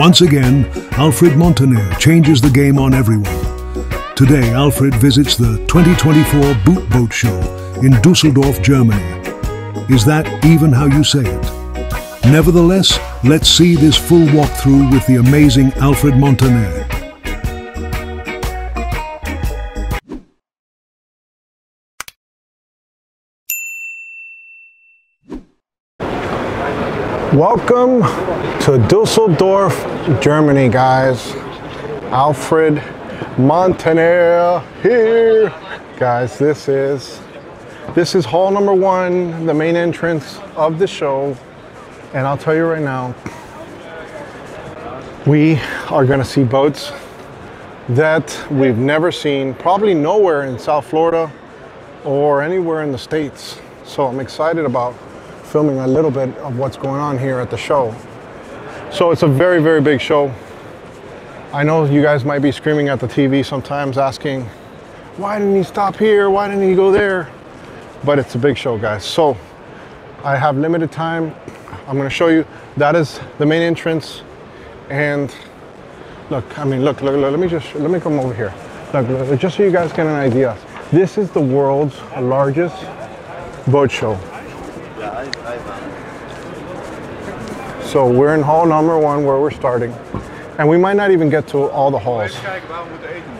Once again, Alfred Montaner changes the game on everyone. Today, Alfred visits the 2024 Boot Boat Show in Dusseldorf, Germany. Is that even how you say it? Nevertheless, let's see this full walkthrough with the amazing Alfred Montaner. Welcome to Dusseldorf, Germany, guys. Alfred Montaner here. Guys, this is this is hall number one, the main entrance of the show. And I'll tell you right now, we are gonna see boats that we've never seen, probably nowhere in South Florida or anywhere in the States. So I'm excited about filming a little bit of what's going on here at the show. So it's a very, very big show. I know you guys might be screaming at the TV sometimes asking, why didn't he stop here? Why didn't he go there? But it's a big show, guys. So I have limited time. I'm gonna show you, that is the main entrance. And look, I mean, look, look, look let me just, let me come over here. Look, look, just so you guys get an idea. This is the world's largest boat show. So we're in hall number one where we're starting. And we might not even get to all the halls.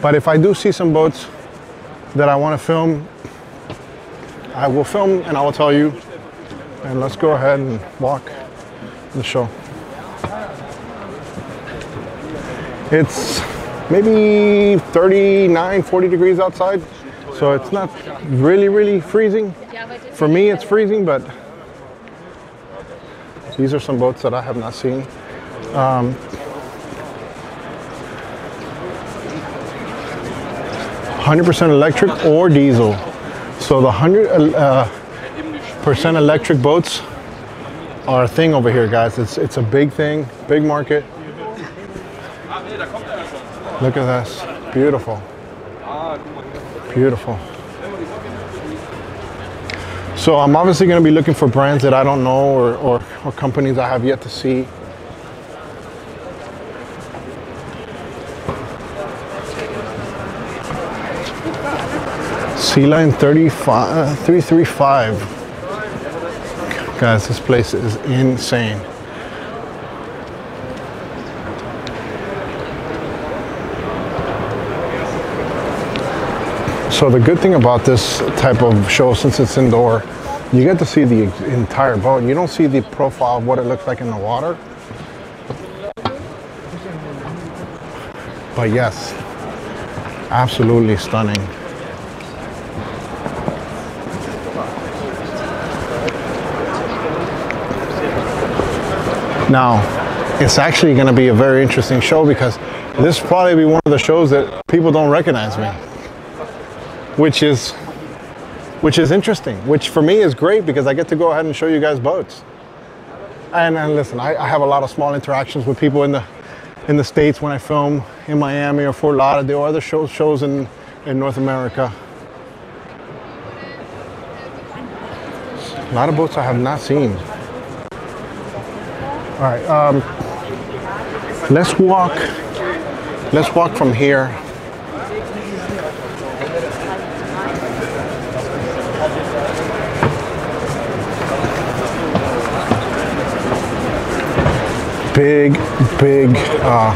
But if I do see some boats that I want to film, I will film and I will tell you. And let's go ahead and walk the show. It's maybe 39, 40 degrees outside. So it's not really, really freezing. For me, it's freezing, but these are some boats that I have not seen. Um, Hundred percent electric or diesel. So the hundred uh, percent electric boats are a thing over here, guys. It's it's a big thing, big market. Look at this, beautiful, beautiful. So I'm obviously going to be looking for brands that I don't know or, or, or companies I have yet to see. Sealine 35, 335. Guys, this place is insane. So the good thing about this type of show, since it's indoor, you get to see the entire boat. You don't see the profile of what it looks like in the water. But yes, absolutely stunning. Now, it's actually going to be a very interesting show because this will probably be one of the shows that people don't recognize me, which is which is interesting, which for me is great because I get to go ahead and show you guys boats. And, and listen, I, I, have a lot of small interactions with people in the in the States when I film in Miami or Fort Lauderdale or other shows, shows in, in North America. A lot of boats I have not seen. All right, um, let's walk, let's walk from here big, big, uh,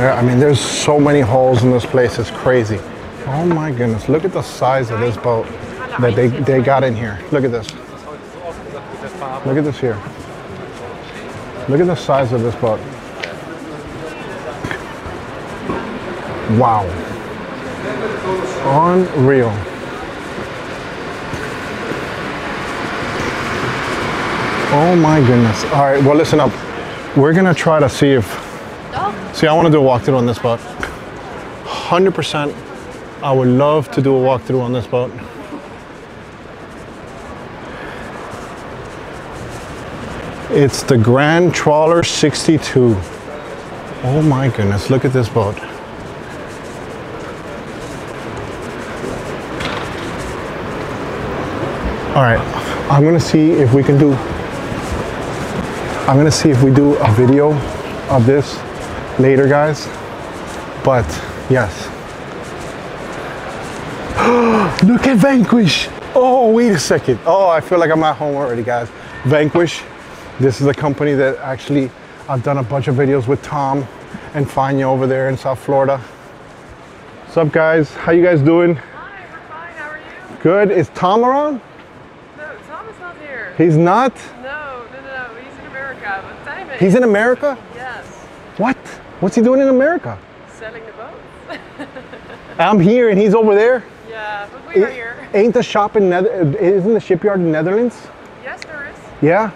I mean, there's so many holes in this place, it's crazy. Oh my goodness, look at the size of this boat that they, they got in here. Look at this. Look at this here. Look at the size of this boat. Wow. Unreal. Oh my goodness. All right, well, listen up. We're gonna try to see if, oh. see, I wanna do a walkthrough on this boat. 100%, I would love to do a walkthrough on this boat. It's the Grand Trawler 62. Oh my goodness, look at this boat. All right, I'm gonna see if we can do I'm gonna see if we do a video of this later, guys. But yes. Look at Vanquish. Oh, wait a second. Oh, I feel like I'm at home already, guys. Vanquish. This is a company that actually I've done a bunch of videos with Tom and Fanya over there in South Florida. What's up, guys? How you guys doing? Hi, we're fine. How are you? Good. Is Tom around? No, Tom is not here. He's not. No, no, no, no. He's in America. But damn it. He's in America. Yes. What? What's he doing in America? Selling the boats. I'm here and he's over there. yeah, but we are here. Ain't the shop in Nether? Isn't the shipyard in Netherlands? Yes, there is. Yeah.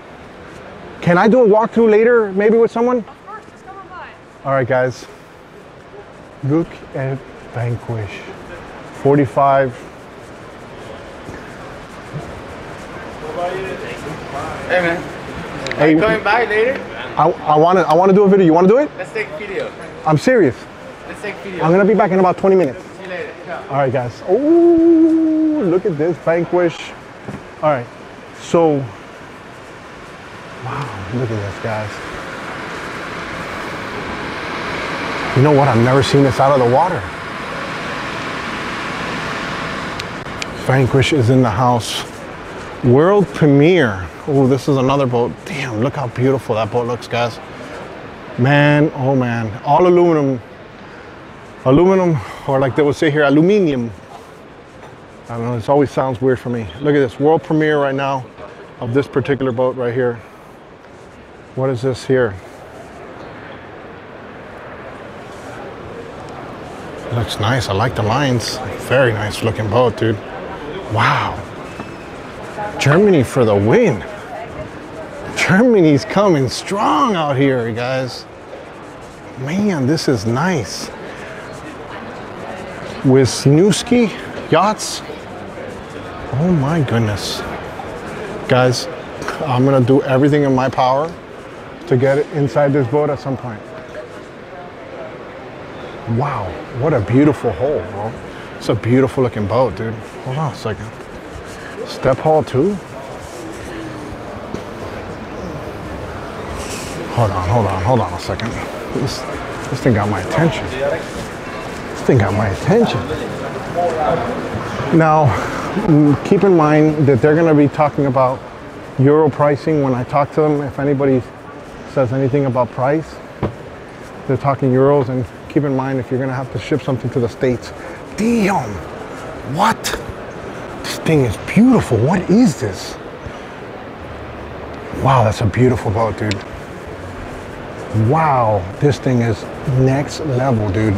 Can I do a walkthrough later, maybe with someone? Of course, just come on by. All right, guys. Look at Vanquish. 45. Hey man, Hey, coming by later? I, I want to I want to do a video. You want to do it? Let's take video. I'm serious. Let's take video. I'm gonna be back in about 20 minutes. See you later. All right, guys. Oh, look at this Vanquish. All right. So, wow, look at this, guys. You know what? I've never seen this out of the water. Vanquish is in the house. World premiere. Oh, this is another boat. Damn, look how beautiful that boat looks, guys. Man, oh man. All aluminum aluminum, or like they would say here, aluminium. I don't know, this always sounds weird for me. Look at this, world premiere right now of this particular boat right here. What is this here? Looks nice, I like the lines. Very nice looking boat, dude. Wow. Germany for the win. Germany's coming strong out here, guys. Man, this is nice. with Wisniewski yachts. Oh my goodness. Guys, I'm gonna do everything in my power to get inside this boat at some point. Wow, what a beautiful hole, bro. It's a beautiful looking boat, dude. Hold on a second. Step hull too? Hold on, hold on, hold on a second. This, this thing got my attention. This thing got my attention. Now, mm, keep in mind that they're going to be talking about euro pricing when I talk to them. If anybody says anything about price, they're talking euros. And keep in mind if you're going to have to ship something to the States. Damn! What? This thing is beautiful. What is this? Wow, that's a beautiful boat, dude. Wow, this thing is next level, dude.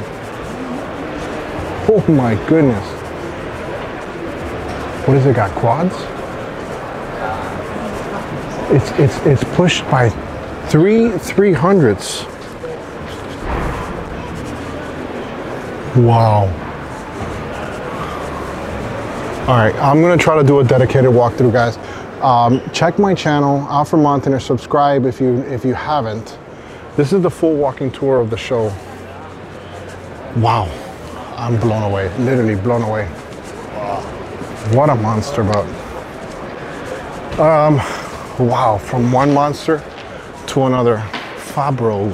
Oh my goodness. What has it got? Quads? It's it's it's pushed by three three hundreds. Wow. All right, I'm gonna try to do a dedicated walkthrough, guys. Um, check my channel, Alfred Montaner. Subscribe if you if you haven't. This is the full walking tour of the show. Wow, I'm blown away, literally blown away. What a monster boat. Um, wow, from one monster to another. Fabro.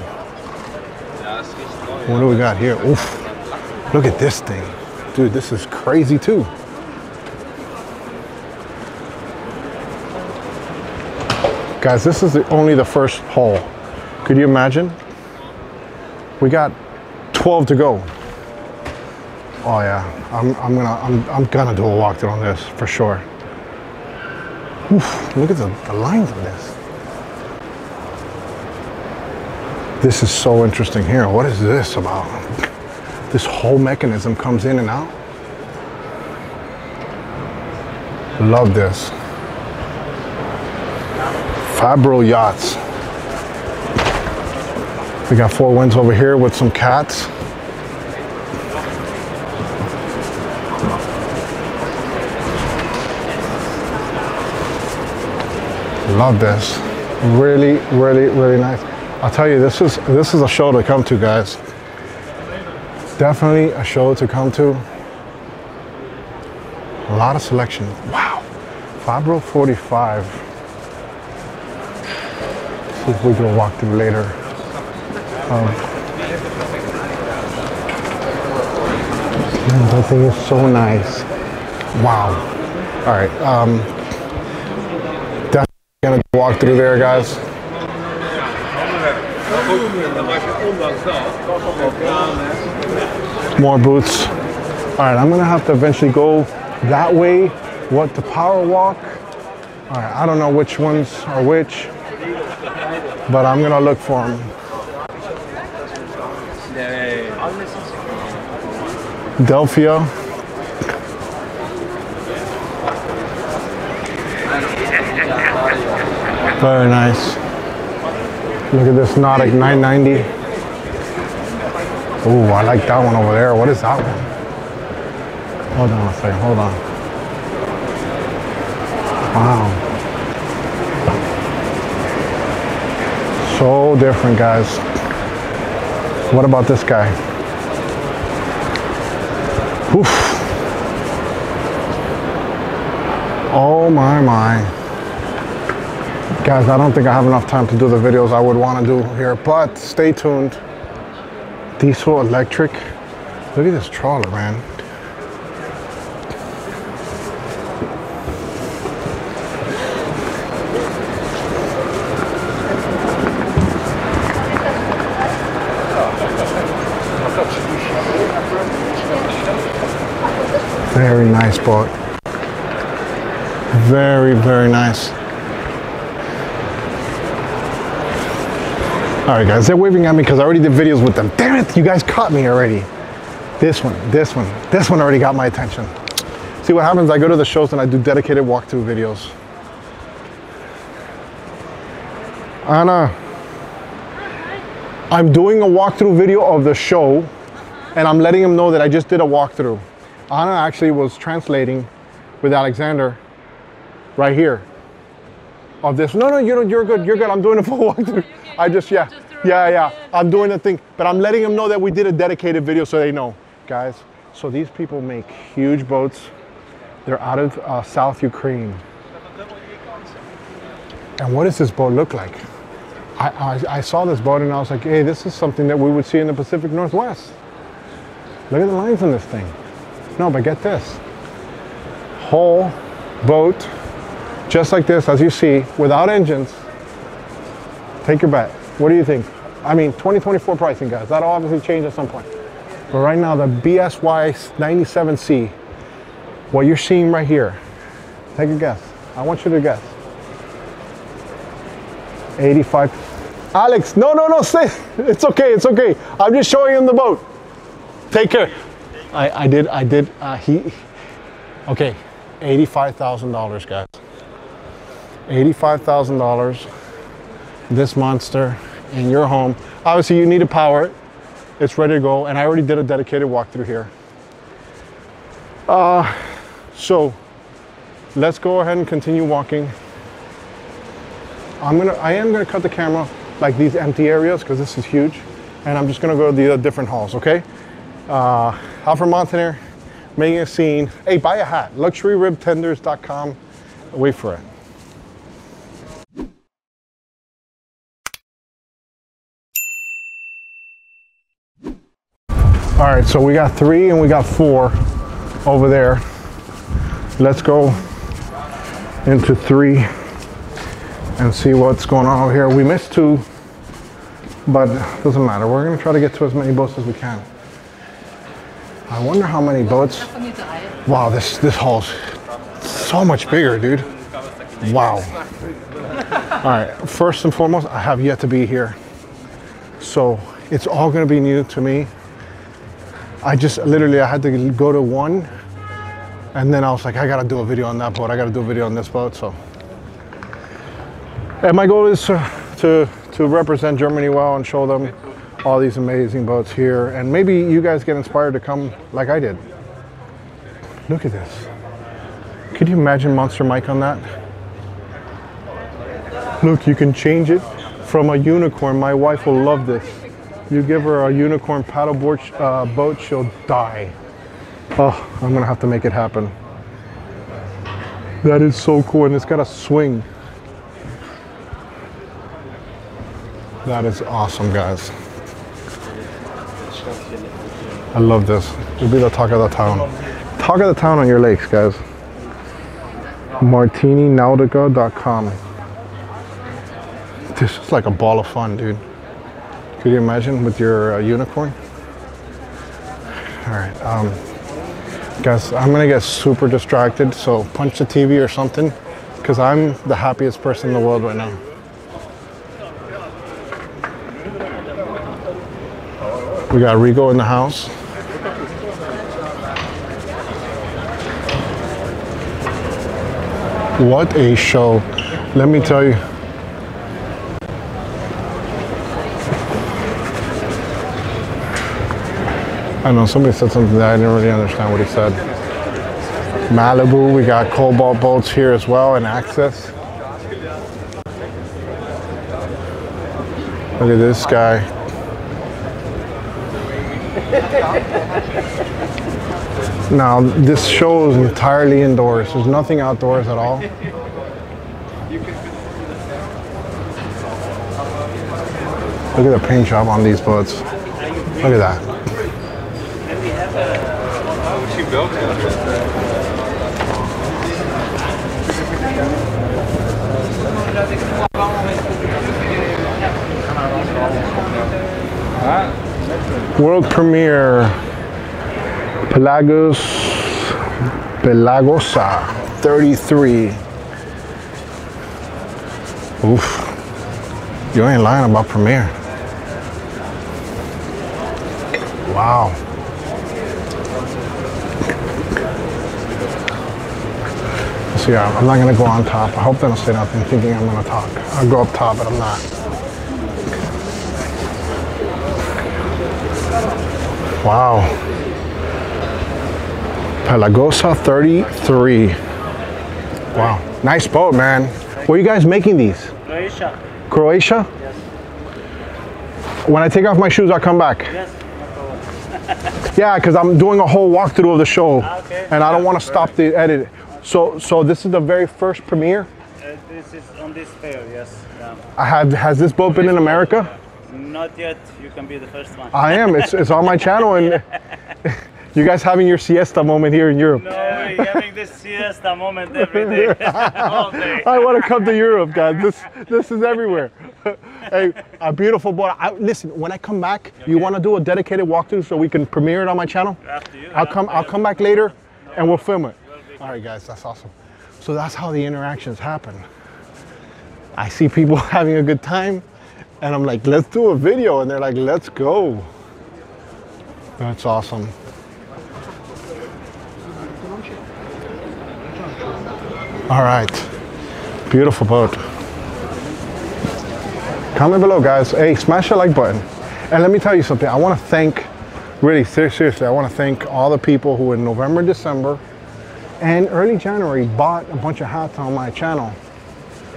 What do we got here? Oof, look at this thing. Dude, this is crazy too. Guys, this is the, only the first hole. Could you imagine? We got 12 to go. Oh yeah, I'm, I'm gonna I'm, I'm gonna do a walkthrough on this for sure. Oof, look at the, the lines on this. This is so interesting here. What is this about? This whole mechanism comes in and out. Love this. Fabro yachts. We got Four Winns over here with some cats. Love this. Really, really, really nice. I'll tell you, this is this is a show to come to, guys. Definitely a show to come to. A lot of selection. Wow. Fabro 45. See if we can walk through later. Man, that thing is so nice. Wow. All right. Um, definitely gonna walk through there, guys. More boots. All right, I'm gonna have to eventually go that way. What the power walk? All right, I don't know which ones are which, but I'm gonna look for them. Delphia. Very nice. Look at this Nautic 990. Ooh, I like that one over there. What is that one? Hold on a second, hold on. Wow. So different, guys. What about this guy? Oof. Oh my my. Guys, I don't think I have enough time to do the videos I would want to do here, but stay tuned. Diesel electric. Look at this trawler, man. Very nice boat. Very, very nice. All right, guys, they're waving at me because I already did videos with them. Damn it, you guys caught me already. This one, this one, this one already got my attention. See what happens? I go to the shows and I do dedicated walkthrough videos. Anna, I'm doing a walkthrough video of the show and I'm letting them know that I just did a walkthrough. Anna actually was translating with Alexander right here of this. No, no, you're, you're good, you're good. I'm doing a full walkthrough. I just, yeah, yeah, yeah. I'm doing the thing, but I'm letting them know that we did a dedicated video so they know, guys. So these people make huge boats. They're out of uh, South Ukraine. And what does this boat look like? I, I, I saw this boat and I was like, hey, this is something that we would see in the Pacific Northwest. Look at the lines on this thing. No, but get this. Whole boat, just like this, as you see, without engines. Take your bet. What do you think? I mean, 2024 pricing, guys. That'll obviously change at some point. But right now, the BSY 97C, what you're seeing right here, take a guess. I want you to guess. 85. Alex, no, no, no, stay. it's okay, it's okay. I'm just showing him the boat. Take care. I, I did, I did, uh, he, okay, $85,000, guys. $85,000, this monster in your home. Obviously, you need to power it. It's ready to go, and I already did a dedicated walkthrough here. Uh, so, let's go ahead and continue walking. I'm gonna, I am gonna cut the camera like these empty areas because this is huge, and I'm just gonna go to the different halls, okay? Uh, Alfred Montaner, making a scene. Hey, buy a hat, luxuryribtenders.com. Wait for it. All right, so we got three and we got four over there. Let's go into three and see what's going on over here. We missed two, but doesn't matter. We're gonna try to get to as many boats as we can. I wonder how many boats. Wow, this this hall's so much bigger, dude. Wow. All right, first and foremost, I have yet to be here. So it's all gonna be new to me. I just literally I had to go to one and then I was like, I gotta do a video on that boat. I gotta do a video on this boat. So, and my goal is to to, to represent Germany well and show them all these amazing boats here. And maybe you guys get inspired to come like I did. Look at this. Could you imagine Monster Mike on that? Look, you can change it from a unicorn. My wife will love this. You give her a unicorn paddleboard uh, boat, she'll die. Oh, I'm gonna have to make it happen. That is so cool, and it's got a swing. That is awesome, guys. I love this. It'll be the talk of the town. Talk of the town on your lakes, guys. MartiniNautica.com. This is like a ball of fun, dude. Could you imagine with your uh, unicorn? All right, um, guys, I'm gonna get super distracted, so punch the TV or something, because I'm the happiest person in the world right now. We got Rigo in the house. What a show. Let me tell you. I know somebody said something that I didn't really understand what he said. Malibu, we got cobalt boats here as well and Axis. Look at this guy. Now, this show is entirely indoors. There's nothing outdoors at all. Look at the paint job on these boats. Look at that. World premiere Pelagos Pelagosa 33. Oof. You ain't lying about premiere. Wow. So yeah, I'm not gonna go on top. I hope they don't say nothing thinking I'm gonna talk. I'll go up top, but I'm not. Wow. Pelagosa 33. Wow. Nice boat, man. Where are you guys making these? Croatia. Croatia? Yes. When I take off my shoes, I'll come back. Yes. Yeah, because I'm doing a whole walkthrough of the show, Okay. and I don't want to stop the edit. So, so this is the very first premiere. Uh, this is on this fair, yes. Yeah. I have has this boat been in America? Not yet. You can be the first one. I am. It's it's on my channel, and you guys having your siesta moment here in Europe. no, we're having this siesta moment every day. All day. I want to come to Europe, guys. This this is everywhere. hey, a beautiful boat. I, listen, when I come back, you want to do a dedicated walkthrough so we can premiere it on my channel? After you. I'll come. I'll come back later, and we'll film it. All right, guys. That's awesome. So that's how the interactions happen. I see people having a good time, and I'm like, let's do a video, and they're like, let's go. That's awesome. All right. Beautiful boat. Comment below, guys. Hey, smash the like button. And let me tell you something. I want to thank, really seriously, I want to thank all the people who in November, December, and early January bought a bunch of hats on my channel,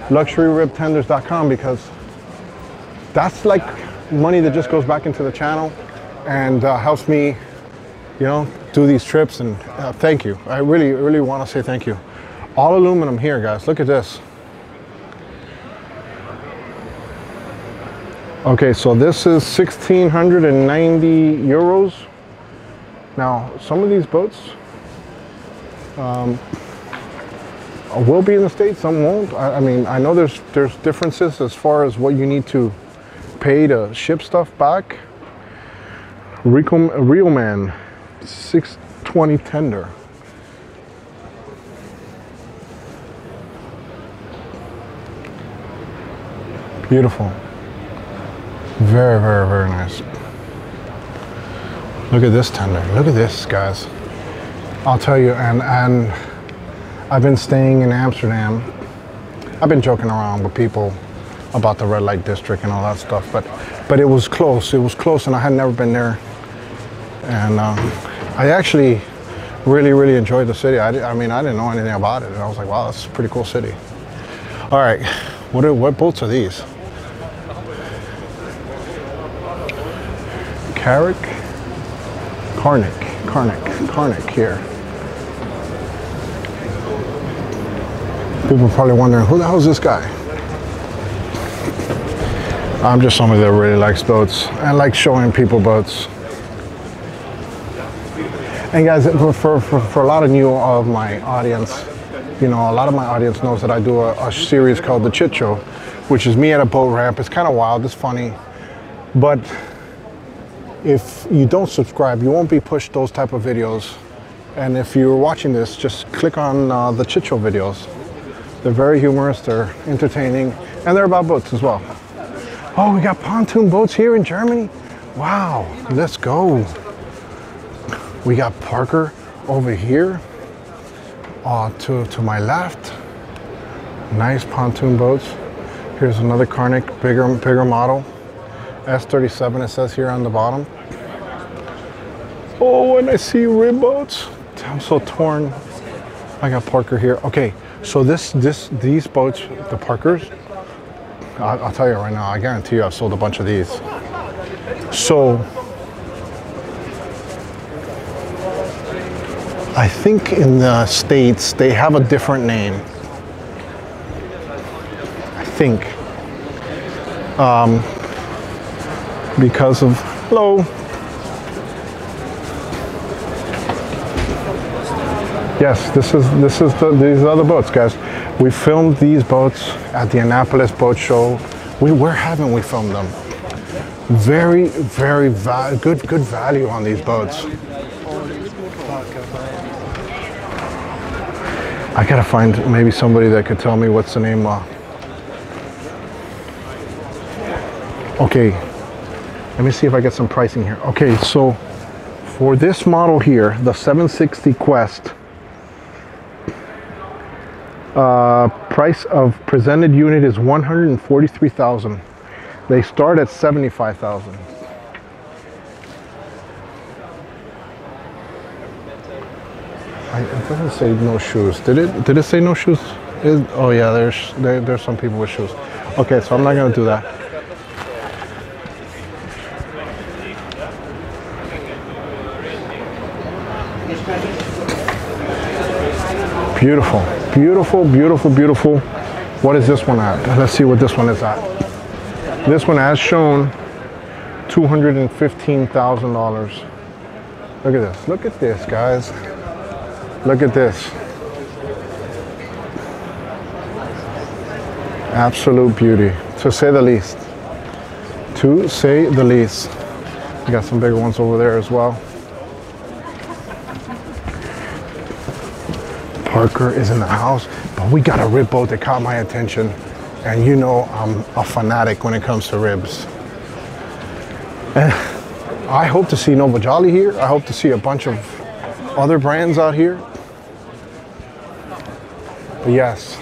luxuryribtenders.com, because that's like money that just goes back into the channel and uh, helps me, you know, do these trips. And uh, thank you. I really, really want to say thank you. All aluminum here, guys. Look at this. Okay, so this is 1690 euros. Now, some of these boats um, will be in the States, some won't. I, I mean, I know there's there's differences as far as what you need to pay to ship stuff back. Rico, Real Man, 620 tender. Beautiful. Very, very, very nice. Look at this tender. Look at this, guys. I'll tell you, and and I've been staying in Amsterdam. I've been joking around with people about the red light district and all that stuff, but but it was close. It was close, and I had never been there. And um, I actually really, really enjoyed the city. I, di- I mean, I didn't know anything about it, and I was like, wow, that's a pretty cool city. All right, what are, what boats are these? Carrick, Karnic, Karnic, Karnic here. People are probably wondering, who the hell is this guy? I'm just somebody that really likes boats and likes showing people boats. And guys, for, for, for, a lot of new of my audience, you know, a lot of my audience knows that I do a, a series called The Chit Show, which is me at a boat ramp. It's kind of wild, it's funny. But if you don't subscribe, you won't be pushed those type of videos. And if you're watching this, just click on uh, the Chit Show videos. They're very humorous, they're entertaining, and they're about boats as well. Oh, we got pontoon boats here in Germany? Wow, let's go. We got Parker over here uh, to, to my left. Nice pontoon boats. Here's another Karnic, bigger, bigger model. S37 it says here on the bottom. Oh, and I see rib boats. I'm so torn. I got Parker here. Okay, so this, this, these boats, the Parkers, I'll, I'll tell you right now, I guarantee you I've sold a bunch of these. So, I think in the States they have a different name. I think. Um, because of, hello. Yes, this is this is the, these are the boats, guys. We filmed these boats at the Annapolis Boat Show. We where haven't we filmed them? Very, very good good value on these boats. I gotta find maybe somebody that could tell me what's the name. Uh, okay, let me see if I get some pricing here. Okay, so for this model here, the 760 Quest, uh, price of presented unit is 143,000. They start at 75,000. I- It doesn't say no shoes. Did it? Did it say no shoes? Is- oh yeah, there's there, there's some people with shoes. Okay, so I'm not gonna do that. Beautiful, beautiful, beautiful, beautiful. What is this one at? Let's see what this one is at. This one has shown $215,000. Look at this. Look at this, guys. Look at this. Absolute beauty, to say the least. To say the least. Got some bigger ones over there as well. Parker is in the house, but we got a rib boat that caught my attention. And you know I'm a fanatic when it comes to ribs. And I hope to see Nuova Jolly here. I hope to see a bunch of other brands out here. But yes,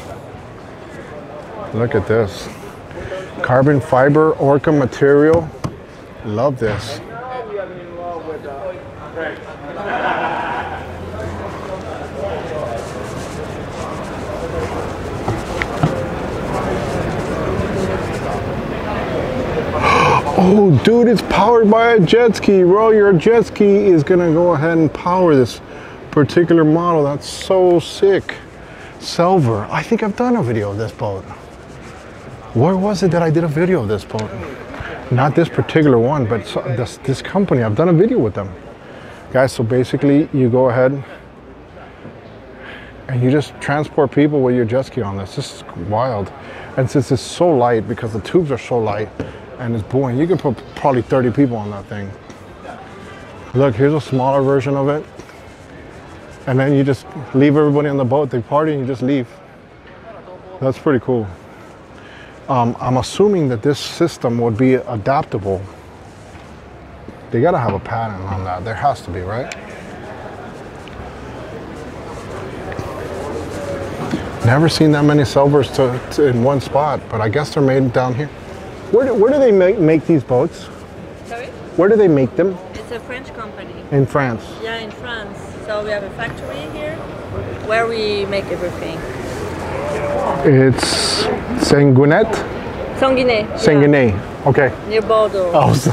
look at this. Carbon fiber Orca material. Love this. Oh, dude, it's powered by a jet ski, bro. Your jet ski is gonna go ahead and power this particular model. That's so sick. Sealver. I think I've done a video of this boat. Where was it that I did a video of this boat? Not this particular one, but this, this company. I've done a video with them. Guys, so basically you go ahead and you just transport people with your jet ski on this. This is wild. And since it's so light, because the tubes are so light and it's buoyant, you can put probably 30 people on that thing. Look, here's a smaller version of it. And then you just leave everybody on the boat, they party and you just leave. That's pretty cool. Um, I'm assuming that this system would be adaptable. They gotta have a pattern on that. There has to be, right? Never seen that many Sealvers to, to in one spot, but I guess they're made down here. Where do, where do they make, make these boats? Sorry? Where do they make them? It's a French company. In France. Yeah, in France. So we have a factory here where we make everything. It's Sanguinet? Sanguinet. yeah, Sanguinet. Okay. near Bordeaux. Oh, Was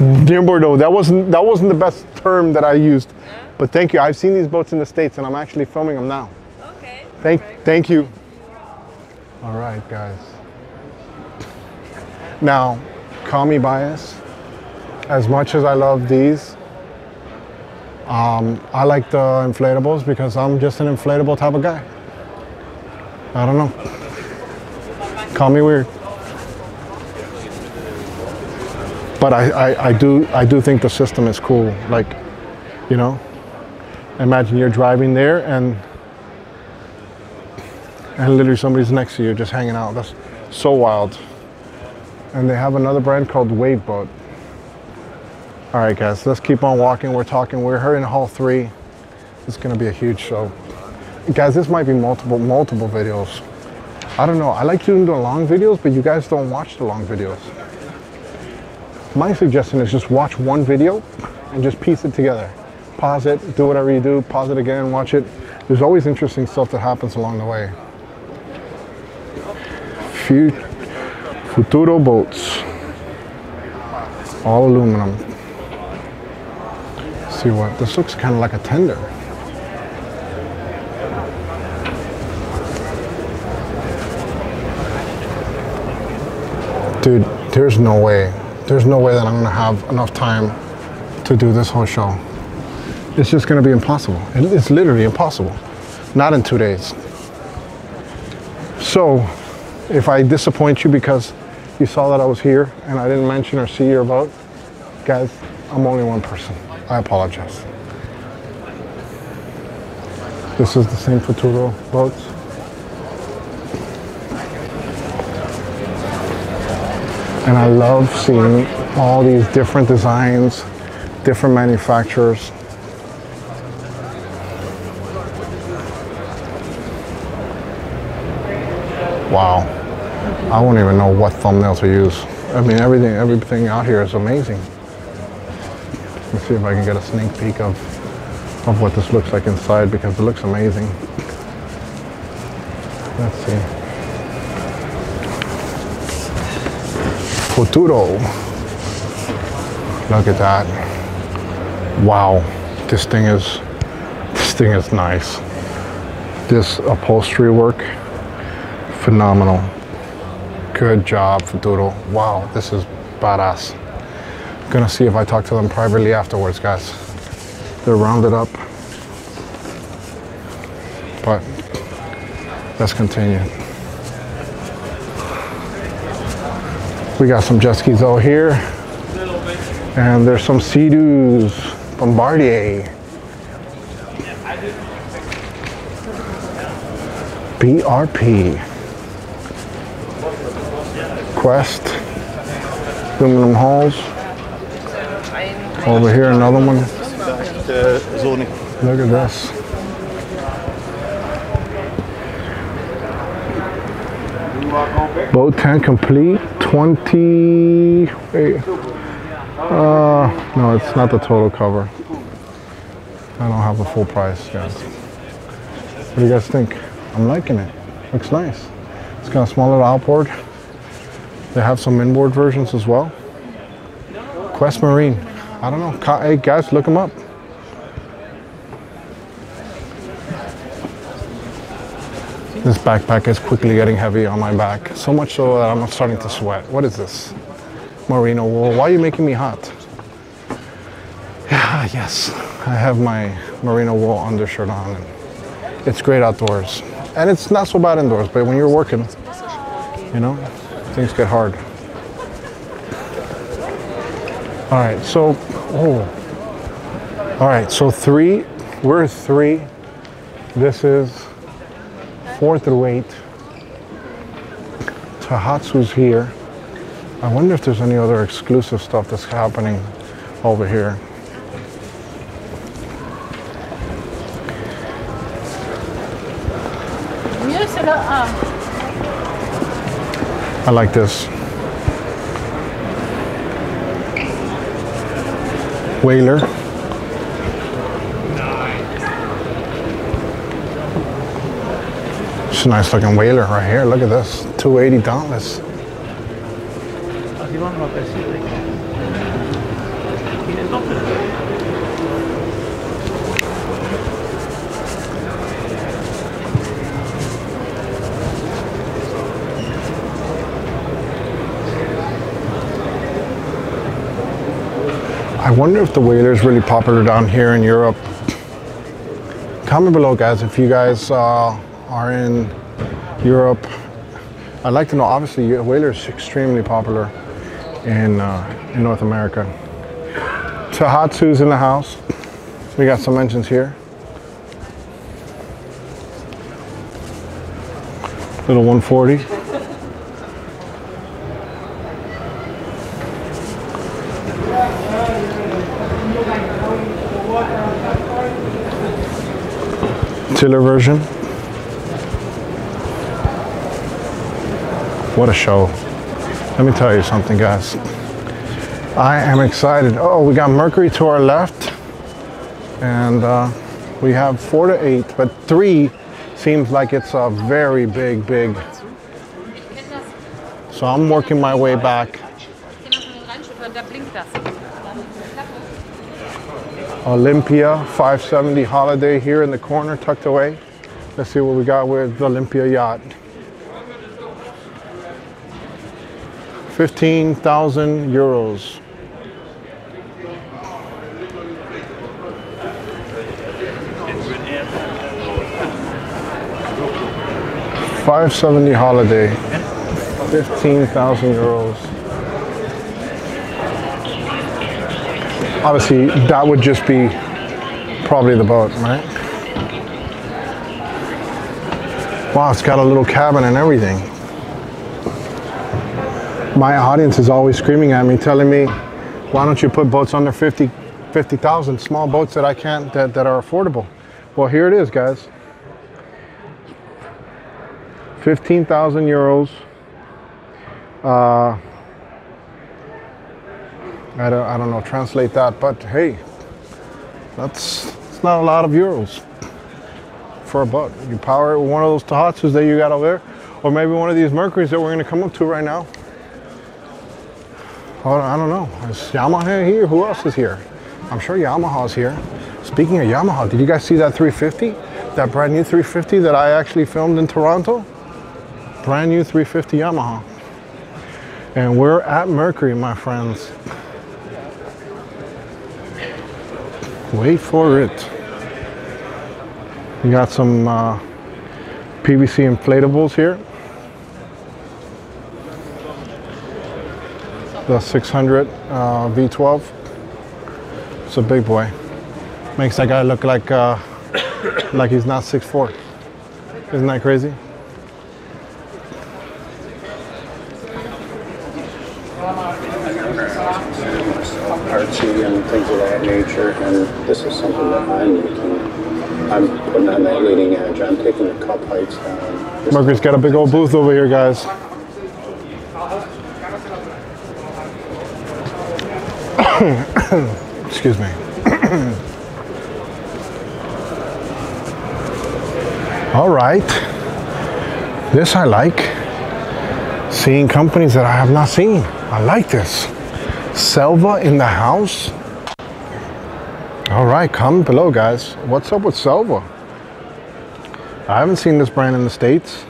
near Bordeaux. That wasn't that wasn't the best term that I used. But thank you. I've seen these boats in the States and I'm actually filming them now. Okay. Thank, thank you. All right, guys. Now, call me biased. As much as I love these, Um, I like the inflatables because I'm just an inflatable type of guy. I don't know. Call me weird. But I, I, I do I do think the system is cool. Like, you know, imagine you're driving there and and literally somebody's next to you just hanging out. That's so wild. And they have another brand called Wave Boat. All right, guys, let's keep on walking. We're talking. We're here in Hall Three. It's gonna be a huge show, guys. This might be multiple multiple videos. I don't know. I like doing the long videos, but you guys don't watch the long videos. My suggestion is just watch one video and just piece it together. Pause it, do whatever you do, pause it again, watch it. There's always interesting stuff that happens along the way. Fu- Futuro boats. All aluminum. see what, this looks kind of like a tender. Dude, there's no way. There's no way that I'm gonna have enough time to do this whole show. It's just gonna be impossible. It's literally impossible. Not in two days. So, if I disappoint you because you saw that I was here and I didn't mention or see your vote, guys, I'm only one person. I apologize. This is the same Futuro boats. And I love seeing all these different designs, different manufacturers. Wow. I won't even know what thumbnail to use. I mean, everything, everything out here is amazing. Let's see if I can get a sneak peek of, of what this looks like inside because it looks amazing. Let's see. Futuro. Look at that. Wow. This thing is, this thing is nice. This upholstery work, phenomenal. Good job, Futuro. Wow, this is badass. Gonna see if I talk to them privately afterwards, guys. They're rounded up. But let's continue. We got some jet skis out here. And there's some Sea-Doos, Bombardier. BRP. Quest. Aluminum hulls. Over here, another one. Look at this. Boat tank complete. 20. Wait. Uh, no, it's not the total cover. I don't have the full price, guys. What do you guys think? I'm liking it. Looks nice. It's got a small little outboard. They have some inboard versions as well. Quest Marine. I don't know. Hey guys, look them up. This backpack is quickly getting heavy on my back. So much so that I'm starting to sweat. What is this? Merino wool. Why are you making me hot? Yeah, yes. I have my merino wool undershirt on. And it's great outdoors. And it's not so bad indoors, but when you're working, you know, things get hard. All right, so, oh. All right, so three, we're three. This is four through eight. Tohatsu's here. I wonder if there's any other exclusive stuff that's happening over here. I like this. Whaler. It's a nice looking whaler right here. Look at this. 280 Dauntless. I wonder if the whaler is really popular down here in Europe. Comment below, guys, if you guys uh, are in Europe. I'd like to know. Obviously, whaler is extremely popular in uh, in North America. Tohatsu's in the house. We got some engines here. Little 140. Tiller version. What a show. Let me tell you something, guys. I am excited. Oh, we got Mercury to our left. And uh, we have four to eight, but three seems like it's a very big, big. So I'm working my way back. Olympia 570 Holiday here in the corner, tucked away. Let's see what we got with the Olympia yacht. 15,000 euros. Five seventy holiday, fifteen thousand euros. Obviously, that would just be probably the boat, right? Wow, it's got a little cabin and everything. My audience is always screaming at me, telling me, why don't you put boats under 50, 50,000, small boats that I can't, that, that are affordable. Well, here it is, guys. 15,000 euros. Uh, I don't, I don't know, translate that, but hey, that's, it's not a lot of euros for a boat. You power it with one of those Tohatsus that you got over there, or maybe one of these Mercuries that we're gonna come up to right now. Oh, I don't know. Is Yamaha here? Who else is here? I'm sure Yamaha's here. Speaking of Yamaha, did you guys see that 350? That brand new 350 that I actually filmed in Toronto? Brand new 350 Yamaha. And we're at Mercury, my friends. Wait for it. We got some uh, PVC inflatables here. The 600 uh, V12. It's a big boy. Makes that guy look like uh, like he's not 6'4". Isn't that crazy? artsy and things of that nature, and this is something that I'm making. I'm putting on that leading edge. I'm taking the cup heights down. Mercury's got a big old booth over here, guys. Excuse me. All right. This I like. Seeing companies that I have not seen. I like this. Selva in the house. All right, comment below, guys. What's up with Selva? I haven't seen this brand in the States.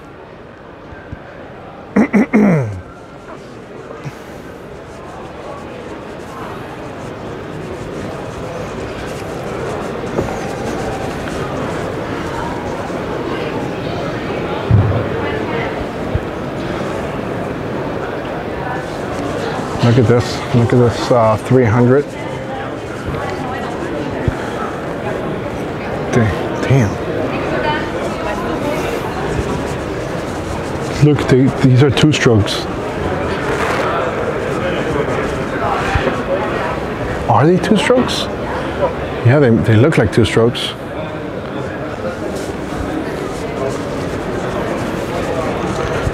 Look at this. Look at this uh, 300. Da- Damn. Look, they, these are two strokes. Are they two strokes? Yeah, they, they look like two strokes.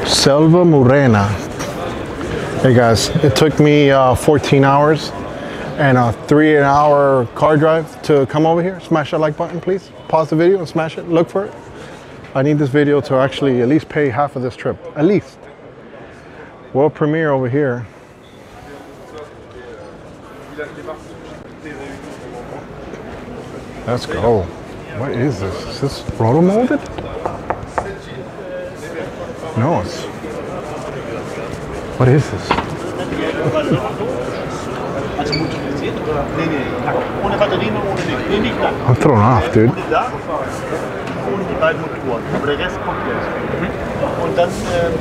Selva Morena. Hey guys, it took me uh, 14 hours and a three an hour car drive to come over here. Smash that like button, please. Pause the video and smash it. Look for it. I need this video to actually at least pay half of this trip. At least. World premiere over here. Let's go. What is this? Is this roto molded? No, it's. What is this? I'm thrown off, dude. Ohne Dach, ohne die beiden Motoren. Aber der Rest komplett. Mhm. Und dann ähm,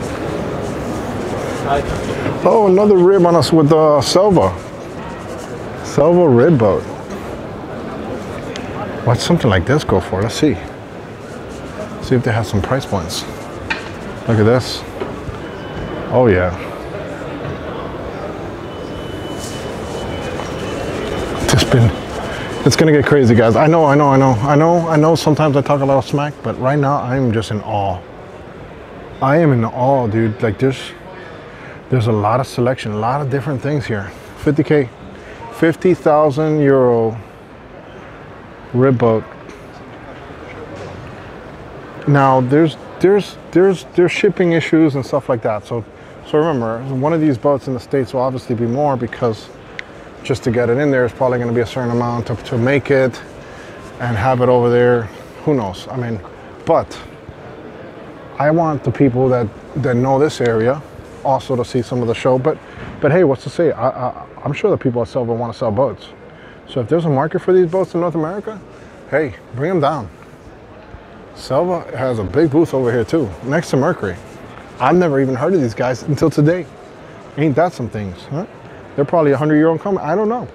Oh, another rib on us with uh, the Selva. Selva rib boat. What's something like this go for? Let's see. See if they have some price points. Look at this. Oh yeah. Just been it's gonna get crazy guys. I know, I know, I know, I know, I know sometimes I talk a lot of smack, but right now I'm just in awe. I am in awe, dude. Like there's there's a lot of selection, a lot of different things here. 50k, 50,000 euro rib boat. Now there's there's there's there's shipping issues and stuff like that. So so remember, one of these boats in the states will obviously be more because just to get it in there is probably going to be a certain amount to, to make it and have it over there. Who knows? I mean, but I want the people that that know this area also to see some of the show. But but hey, what's to say? I, I'm sure the people at Selva want to sell boats. So if there's a market for these boats in North America, hey, bring them down. Selva has a big booth over here too, next to Mercury. I've never even heard of these guys until today. Ain't that some things, huh? They're probably a hundred year old company. I don't know.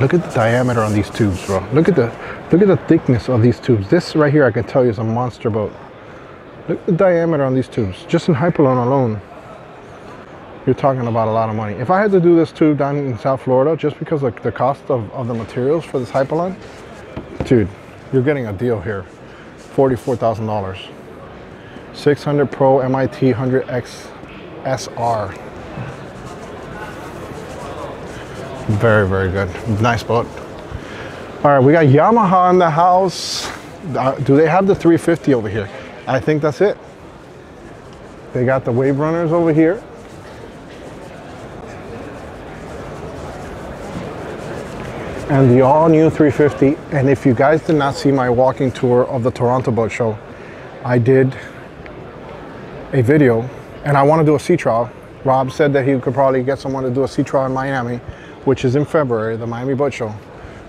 Look at the diameter on these tubes, bro. Look at the look at the thickness of these tubes. This right here, I can tell you, is a monster boat. Look at the diameter on these tubes. Just in Hypalon alone, you're talking about a lot of money. If I had to do this tube down in South Florida, just because of the cost of, of the materials for this Hypalon, dude, you're getting a deal here. $44,000. 600 Pro MIT 100X SR. Very, very good. Nice boat. All right, we got Yamaha in the house. Uh, do they have the 350 over here? I think that's it. They got the Wave Runners over here. And the all new 350. And if you guys did not see my walking tour of the Toronto Boat Show, I did a video and I want to do a sea trial. Rob said that he could probably get someone to do a sea trial in Miami, which is in February, the Miami Boat Show.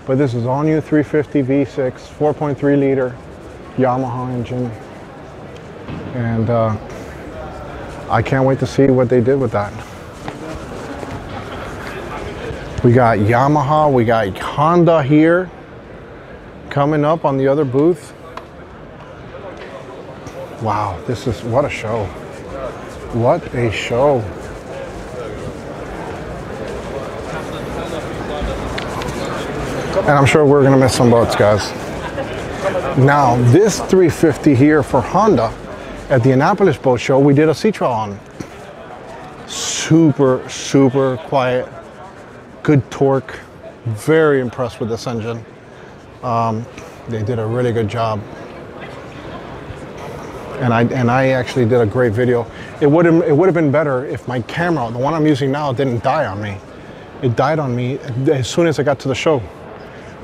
But this is all new 350 V6, 4.3 liter Yamaha engine. And uh, I can't wait to see what they did with that. We got Yamaha, we got Honda here coming up on the other booth. Wow, this is what a show. What a show. And I'm sure we're gonna miss some boats, guys. Now, this 350 here for Honda at the Annapolis Boat Show, we did a sea trial on. Super, super quiet, good torque. Very impressed with this engine. Um, they did a really good job and I and I actually did a great video. It would have it would have been better if my camera, the one I'm using now, didn't die on me. It died on me as soon as I got to the show,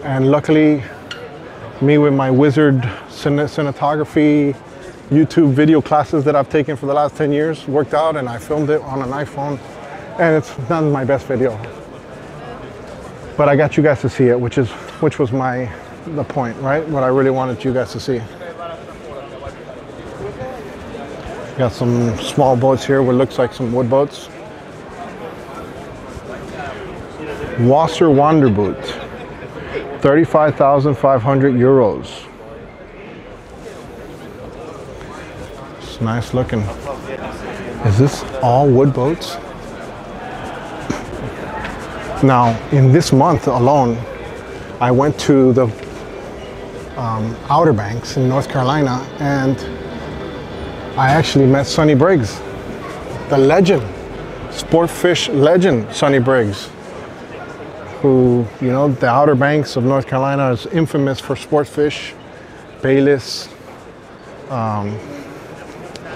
and luckily, me with my wizard cine- cinematography YouTube video classes that I've taken for the last 10 years worked out, and I filmed it on an iPhone, and it's not my best video. But I got you guys to see it, which is which was my the point, right? What I really wanted you guys to see. Got some small boats here, what looks like some wood boats. Wasser Wanderboot, 35,500 euros. It's nice looking. Is this all wood boats? Now, in this month alone, I went to the um, Outer Banks in North Carolina and I actually met Sonny Briggs, the legend, sport fish legend, Sonny Briggs, who, you know, the Outer Banks of North Carolina is infamous for sport fish, Bayliss. Um,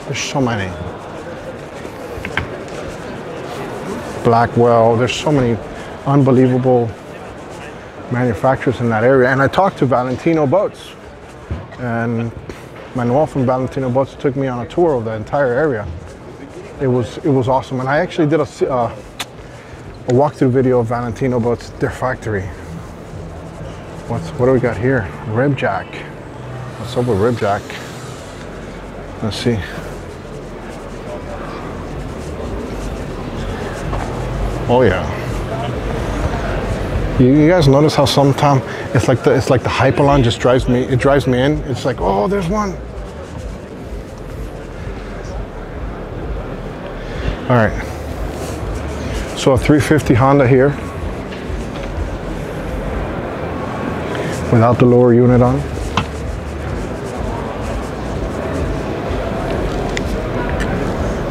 there's so many. Blackwell, there's so many unbelievable manufacturers in that area. And I talked to Valentino Boats. And Manuel from Valentino Boats took me on a tour of the entire area. it was it was awesome. And I actually did a uh, a walkthrough video of Valentino Boats, their factory. What's what do we got here? Rib Jack. What's up with Rib Jack? Let's see. Oh yeah. You, guys notice how sometimes it's like the it's like the Hypalon just drives me it drives me in. It's like oh there's one. All right. So a 350 Honda here without the lower unit on.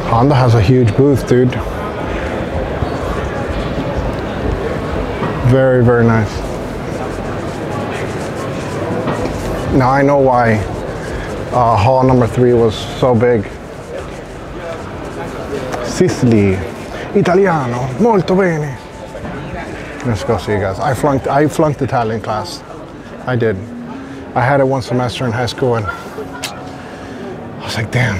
Honda has a huge booth, dude. Very, very nice. Now I know why uh, hall number three was so big. Sicily, Italiano, molto bene. Let's go see you guys. I flunked, I flunked Italian class. I did. I had it one semester in high school and I was like, damn.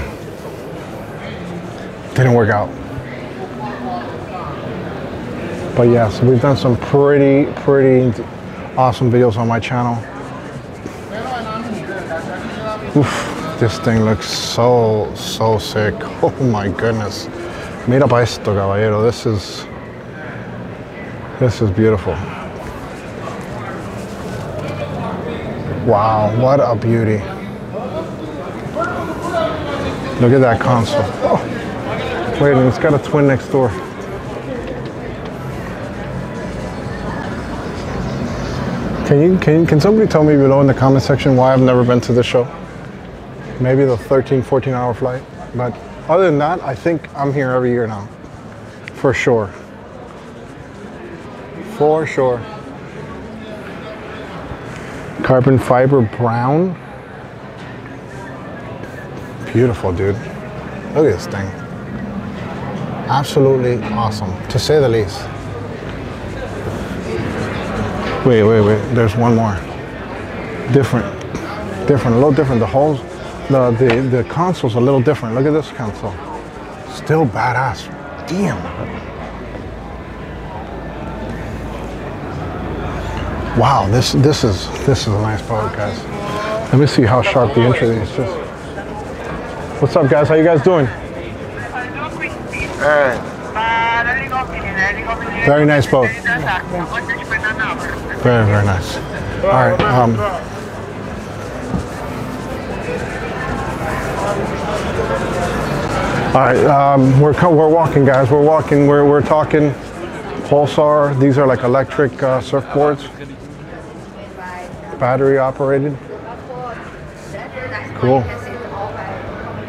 Didn't work out. But yeah, so we've done some pretty, pretty awesome videos on my channel. Oof, this thing looks so, so sick. Oh my goodness. Mira pa esto, caballero. This is, this is beautiful. Wow, what a beauty. Look at that console. Oh, wait, and it's got a twin next door. Can you can can somebody tell me below in the comment section why I've never been to this show? Maybe the 13, 14 hour flight. But other than that, I think I'm here every year now. For sure. For sure. Carbon fiber brown. Beautiful, dude. Look at this thing. Absolutely awesome, to say the least. Wait, wait, wait. There's one more. Different. Different. A little different. The holes, the, the, the console's a little different. Look at this console. Still badass. Damn. Wow, this this is this is a nice boat, guys. Let me see how sharp the entry is. Just- What's up, guys? How you guys doing? Very nice boat. Very, very nice. All right. Um, all right. Um, we're we're walking, guys. We're walking. We're we're talking. Pulsar. These are like electric uh, surfboards, battery operated. Cool.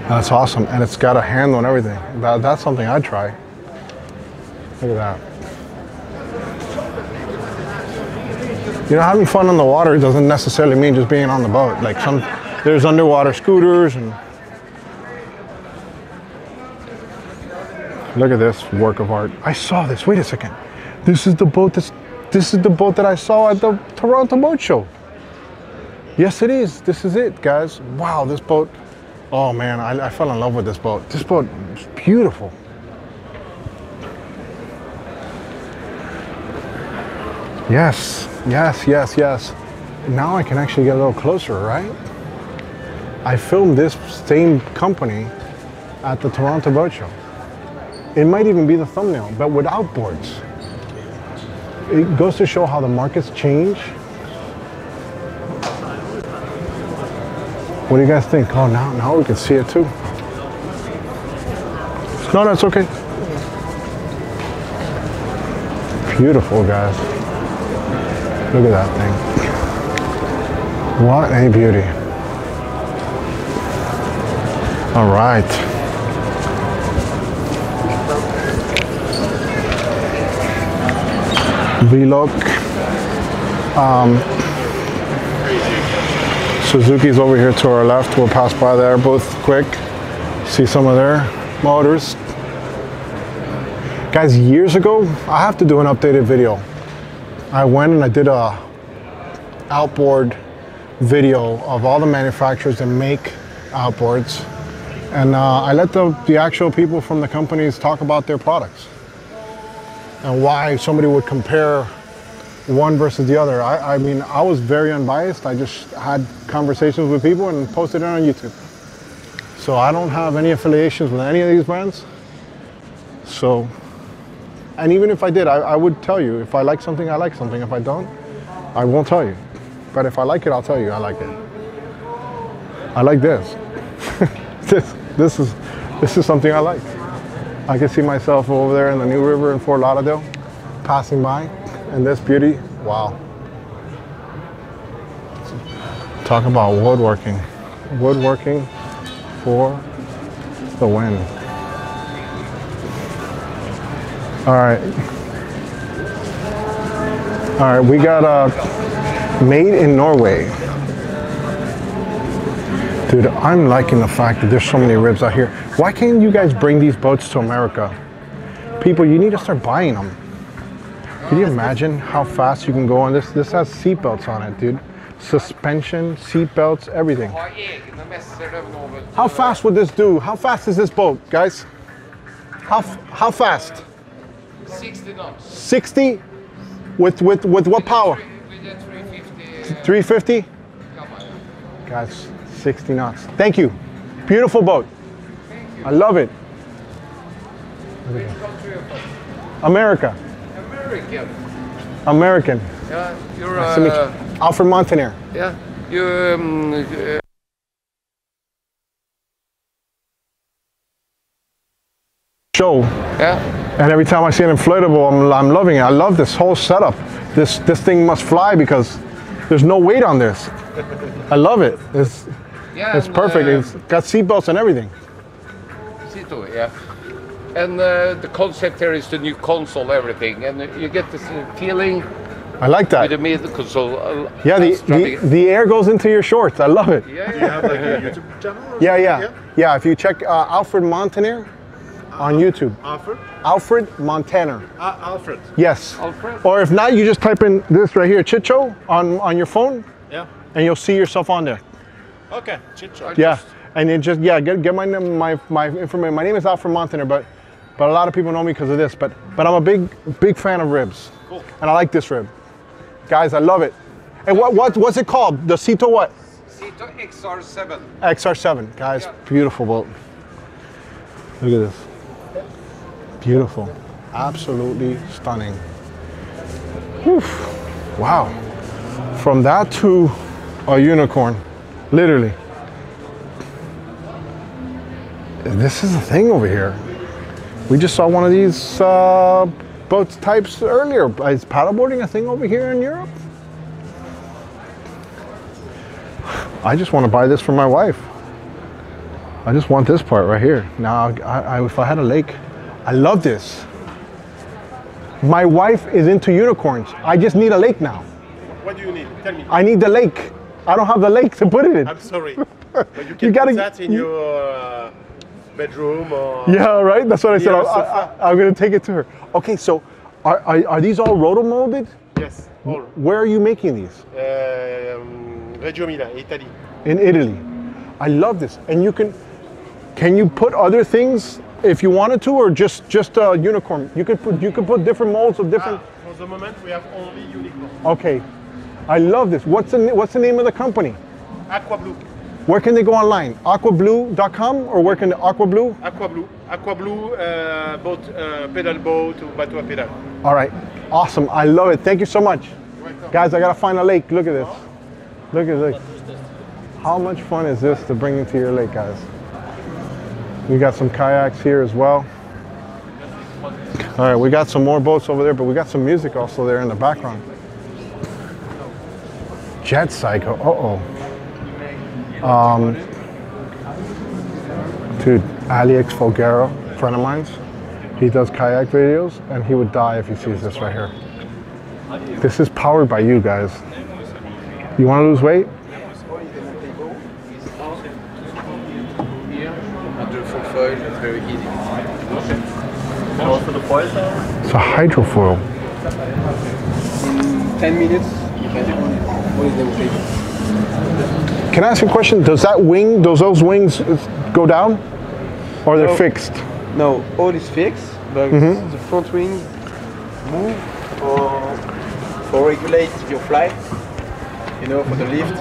That's awesome, and it's got a handle and everything. That, that's something I'd try. Look at that. You know, having fun on the water doesn't necessarily mean just being on the boat. Like some, there's underwater scooters and. Look at this work of art. I saw this. Wait a second. This is the boat. This, this is the boat that I saw at the Toronto Boat Show. Yes, it is. This is it, guys. Wow, this boat. Oh man, I, I fell in love with this boat. This boat is beautiful. Yes, yes, yes, yes. Now I can actually get a little closer, right? I filmed this same company at the Toronto Boat Show. It might even be the thumbnail, but without boards. It goes to show how the markets change. What do you guys think? Oh, now, now we can see it too. No, no, it's okay. Beautiful, guys. Look at that thing. What a beauty. All right. Vlog. Um, Suzuki's over here to our left. We'll pass by there both quick. See some of their motors. Guys, years ago, I have to do an updated video. I went and I did a outboard video of all the manufacturers that make outboards. And uh, I let the, the actual people from the companies talk about their products and why somebody would compare one versus the other. I, I mean, I was very unbiased. I just had conversations with people and posted it on YouTube. So I don't have any affiliations with any of these brands. So, and even if I did, I, I would tell you. If I like something, I like something. If I don't, I won't tell you. But if I like it, I'll tell you I like it. I like this. this, this is, this is something I like. I can see myself over there in the New River in Fort Lauderdale, passing by, and this beauty, wow. Talk about woodworking. Woodworking for the win. All right. All right, we got a made in Norway. Dude, I'm liking the fact that there's so many ribs out here. Why can't you guys bring these boats to America? People, you need to start buying them. Can you imagine how fast you can go on this? This has seatbelts on it, dude. Suspension, seatbelts, everything. How fast would this do? How fast is this boat, guys? How, how fast? 60 knots. 60? With, with, with what power? With the 350. 350? Guys, 60 knots. Thank you. Beautiful boat. I love it. Which country are you America. American. American. Yeah, you're. Nice to Uh, you. Alfred Montaner. yeah, you. Um, uh, Show. yeah. And every time I see an inflatable, I'm, I'm loving it. I love this whole setup. This this thing must fly because there's no weight on this. I love it. It's Yeah. it's and, perfect. uh, It's got seatbelts and everything. Sito, yeah. And uh, the concept here is the new console, everything, and you get this uh, feeling I like with the that. mid console. Uh, Yeah, the, the, the air goes into your shorts. I love it. yeah, You yeah. have like a YouTube channel? or Yeah, something? yeah. Yeah, if you check uh, Alfred Montaner on YouTube. Alfred? Alfred Montaner. Ah, Alfred. Yes. Alfred? Or if not, you just type in this right here, Chit Show, on, on your phone, Yeah. and you'll see yourself on there. Okay. Chit chat. Yeah. And it just, yeah, get, get my, my, my information. My name is Alfred Montaner, but, but a lot of people know me because of this. But, but I'm a big, big fan of ribs. Cool. And I like this rib. Guys, I love it. And what, what, what's it called? The Cito what? Sito XR7. XR7. Guys, Yeah. beautiful boat. Look at this. Beautiful. Absolutely stunning. Whew. Wow. From that to a unicorn, literally. This is a thing over here. We just saw one of these uh, boat types earlier. Is paddleboarding a thing over here in Europe? I just want to buy this for my wife. I just want this part right here. Now, I, I, if I had a lake, I love this. My wife is into unicorns. I just need a lake now. What do you need? Tell me. I need the lake. I don't have the lake to put it in. I'm sorry. But you can gotta- put that in your uh, bedroom or. Yeah, right. That's what I said. I, am gonna take it to her. Okay, so are, are, are these all roto molded? Yes. All. Where are you making these? Um, Reggio Emilia, Italy. In Italy. I love this. And you can, can you put other things if you wanted to, or just just a unicorn? You could put you could put different molds of different. Ah, for the moment, we have only unicorn. Okay, I love this. What's the what's the name of the company? Aqua Blue. Where can they go online? Aquablue.com or where can Aqua Blue? Aqua Blue. Aqua Blue, uh, boat, uh, pedal boat to Batua pedal. All right, awesome. I love it. Thank you so much, guys. I gotta find a lake. Look at this. Look at this. How much fun is this to bring into your lake, guys? We got some kayaks here as well. All right, we got some more boats over there, but we got some music also there in the background. Jet Cycle. Uh oh. Um, dude, Alex Folgero, friend of mine's. He does kayak videos, and he would die if he sees this right here. This is powered by you guys. You want to lose weight? It's a hydrofoil. 10 minutes, can what is the mistake? Can I ask you a question? Does that wing, does those wings go down? Or they're No. fixed? No, all is fixed, but Mhm. the front wing move for, for regulate your flight, you know, for the lift.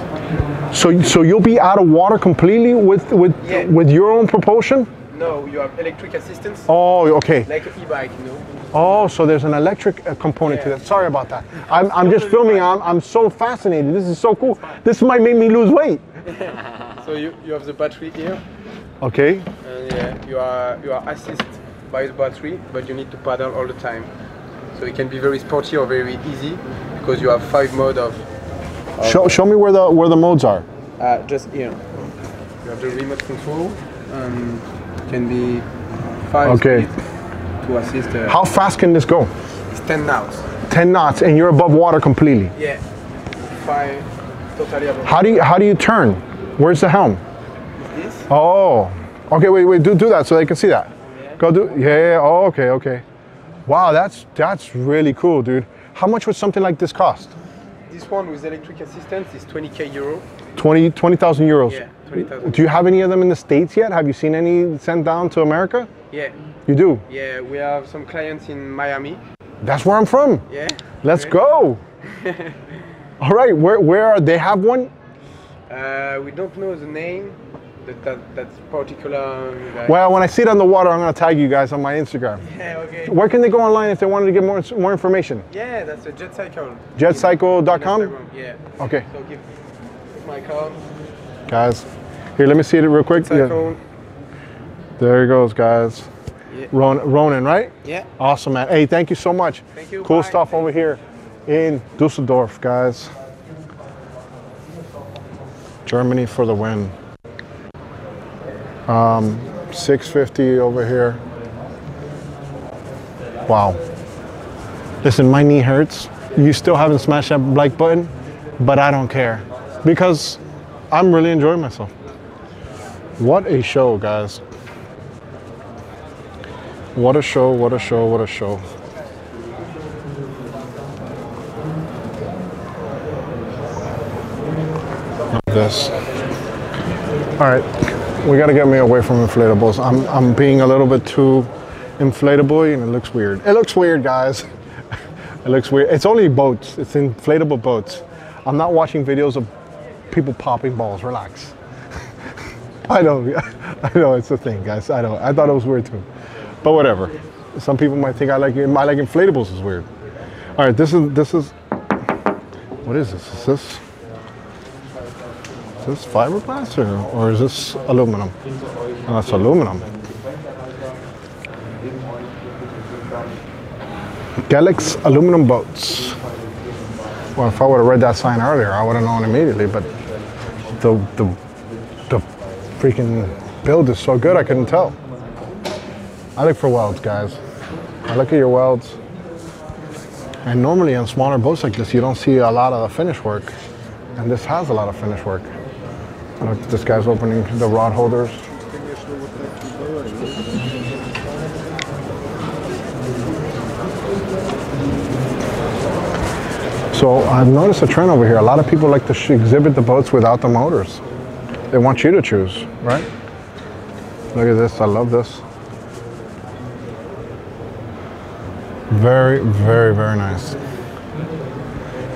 So, so you'll be out of water completely with with Yeah. with your own propulsion? No, you have electric assistance. Oh, okay. Like an e-bike, you know. Oh, so there's an electric uh, component to that. Sorry about that. I'm, I'm just filming. I'm, I'm so fascinated. This is so cool. This might make me lose weight. So you, you have the battery here, Okay. and yeah, you are you are assisted by the battery, but you need to paddle all the time. So it can be very sporty or very easy because you have five mode of. of Show, show me where the where the modes are. Uh, just here. You have the remote control, and can be five Okay. speed to assist. Uh, How fast can this go? It's 10 knots. 10 knots, and you're above water completely. Yeah. Five, totally above. How do you how do you turn? Where's the helm? This? Oh. Okay, wait, wait. Do do that so they can see that. Go do. Yeah. yeah, Oh, okay, okay. Wow, that's that's really cool, dude. How much would something like this cost? This one with electric assistance is 20k euro. 20 20,000 euros. Yeah, 20,000. Do you have any of them in the states yet? Have you seen any sent down to America? Yeah. You do. Yeah, we have some clients in Miami. That's where I'm from. Yeah. Let's go. All right, where where are they have one? Uh, we don't know the name. That, that that's particular. guy. Well, when I see it on the water, I'm gonna tag you guys on my Instagram. Yeah. Okay. Where can they go online if they wanted to get more more information? Yeah, that's a jet cycle. Jetcycle.com. Yeah. Okay, So give my card. guys. Here, let me see it real quick. Cycle. There he goes, guys. Yeah. Ron, Ronan, right? Yeah. Awesome, man. Hey, thank you so much. Thank you, Cool bye. stuff over here in Dusseldorf, guys. Germany for the win. Um, 650 over here. Wow. Listen, my knee hurts. You still haven't smashed that like button, but I don't care because I'm really enjoying myself. What a show, guys. What a show, what a show, what a show. Love this. All right, we gotta get me away from inflatables. I'm, I'm being a little bit too inflatable and it looks weird. It looks weird, guys. It looks weird. It's only boats, it's inflatable boats. I'm not watching videos of people popping balls, relax. I know, I know it's a thing, guys. I know. I thought it was weird too, but whatever. Some people might think I like I like inflatables is weird. All right, this is this is. What is this? Is this? Is this fiberglass or, or is this aluminum? No, it's aluminum. Galax aluminum boats. Well, if I would have read that sign earlier, I would have known immediately. But the the the freaking build is so good, I couldn't tell. I look for welds, guys. I look at your welds. And normally on smaller boats like this, you don't see a lot of the finish work. And this has a lot of finish work. Look, this guy's opening the rod holders. So I've noticed a trend over here. A lot of people like to exhibit the boats without the motors. They want you to choose, right? Look at this. I love this. Very, very, very nice.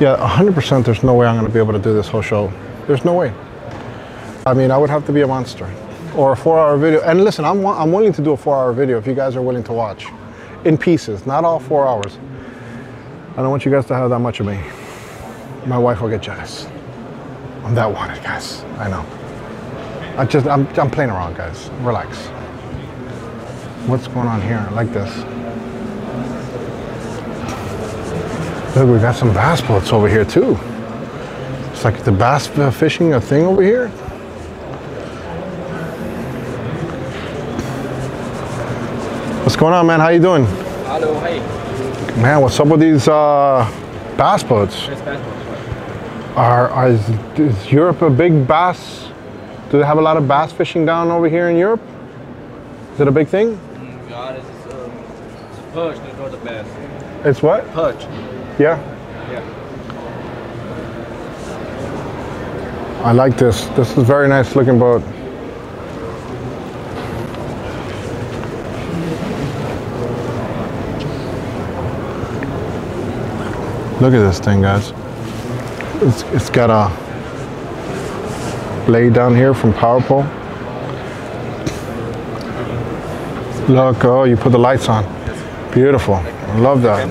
Yeah, 100% there's no way I'm to be able to do this whole show. There's no way. I mean, I would have to be a monster. Or a four hour video. And listen, I'm, I'm willing to do a four hour video if you guys are willing to watch. In pieces, not all four hours. I don't want you guys to have that much of me. My wife will get jealous. I'm that wanted, guys. I know. I just, I'm, I'm playing around, guys. Relax. What's going on here? I like this. Look, we got some bass boats over here too. It's like the bass fishing a thing over here. What's going on, man? How you doing? Hello, hi. Man, what's up with these uh, bass boats? Are, are is, is Europe a big bass? Do they have a lot of bass fishing down over here in Europe? Is it a big thing? Mm, God, it's, um, it's perch not the bass. It's what? Perch. Yeah. Yeah. I like this. This is very nice looking boat. Look at this thing, guys. It's, it's got a blade down here from power pole. Look, oh, you put the lights on. Beautiful. I love that.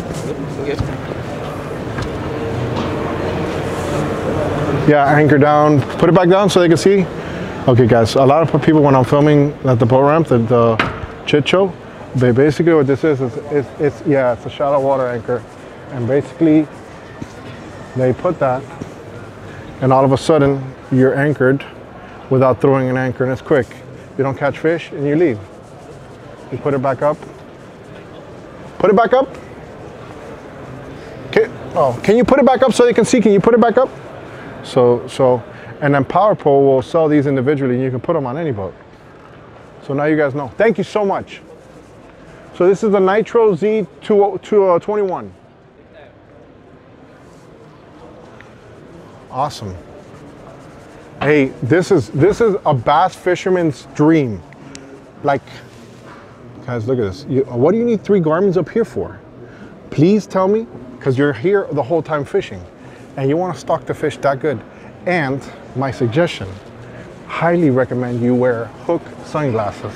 Yeah, anchor down. Put it back down so they can see. Okay, guys. A lot of people when I'm filming at the boat ramp, the, the chit show, they basically what this is is it's, it's yeah, it's a shallow water anchor, and basically they put that, and all of a sudden you're anchored without throwing an anchor, and it's quick. You don't catch fish, and you leave. You put it back up. Put it back up. Okay. Oh, can you put it back up so they can see? Can you put it back up? So, so, and then Power Pole will sell these individually and you can put them on any boat. So now you guys know. Thank you so much. So this is the Nitro Z221. Uh, awesome. Hey, this is this is a bass fisherman's dream. Like, guys, look at this. You, what do you need three Garmin's up here for? Please tell me, because you're here the whole time fishing and you want to stock the fish that good. And my suggestion, highly recommend you wear hook sunglasses,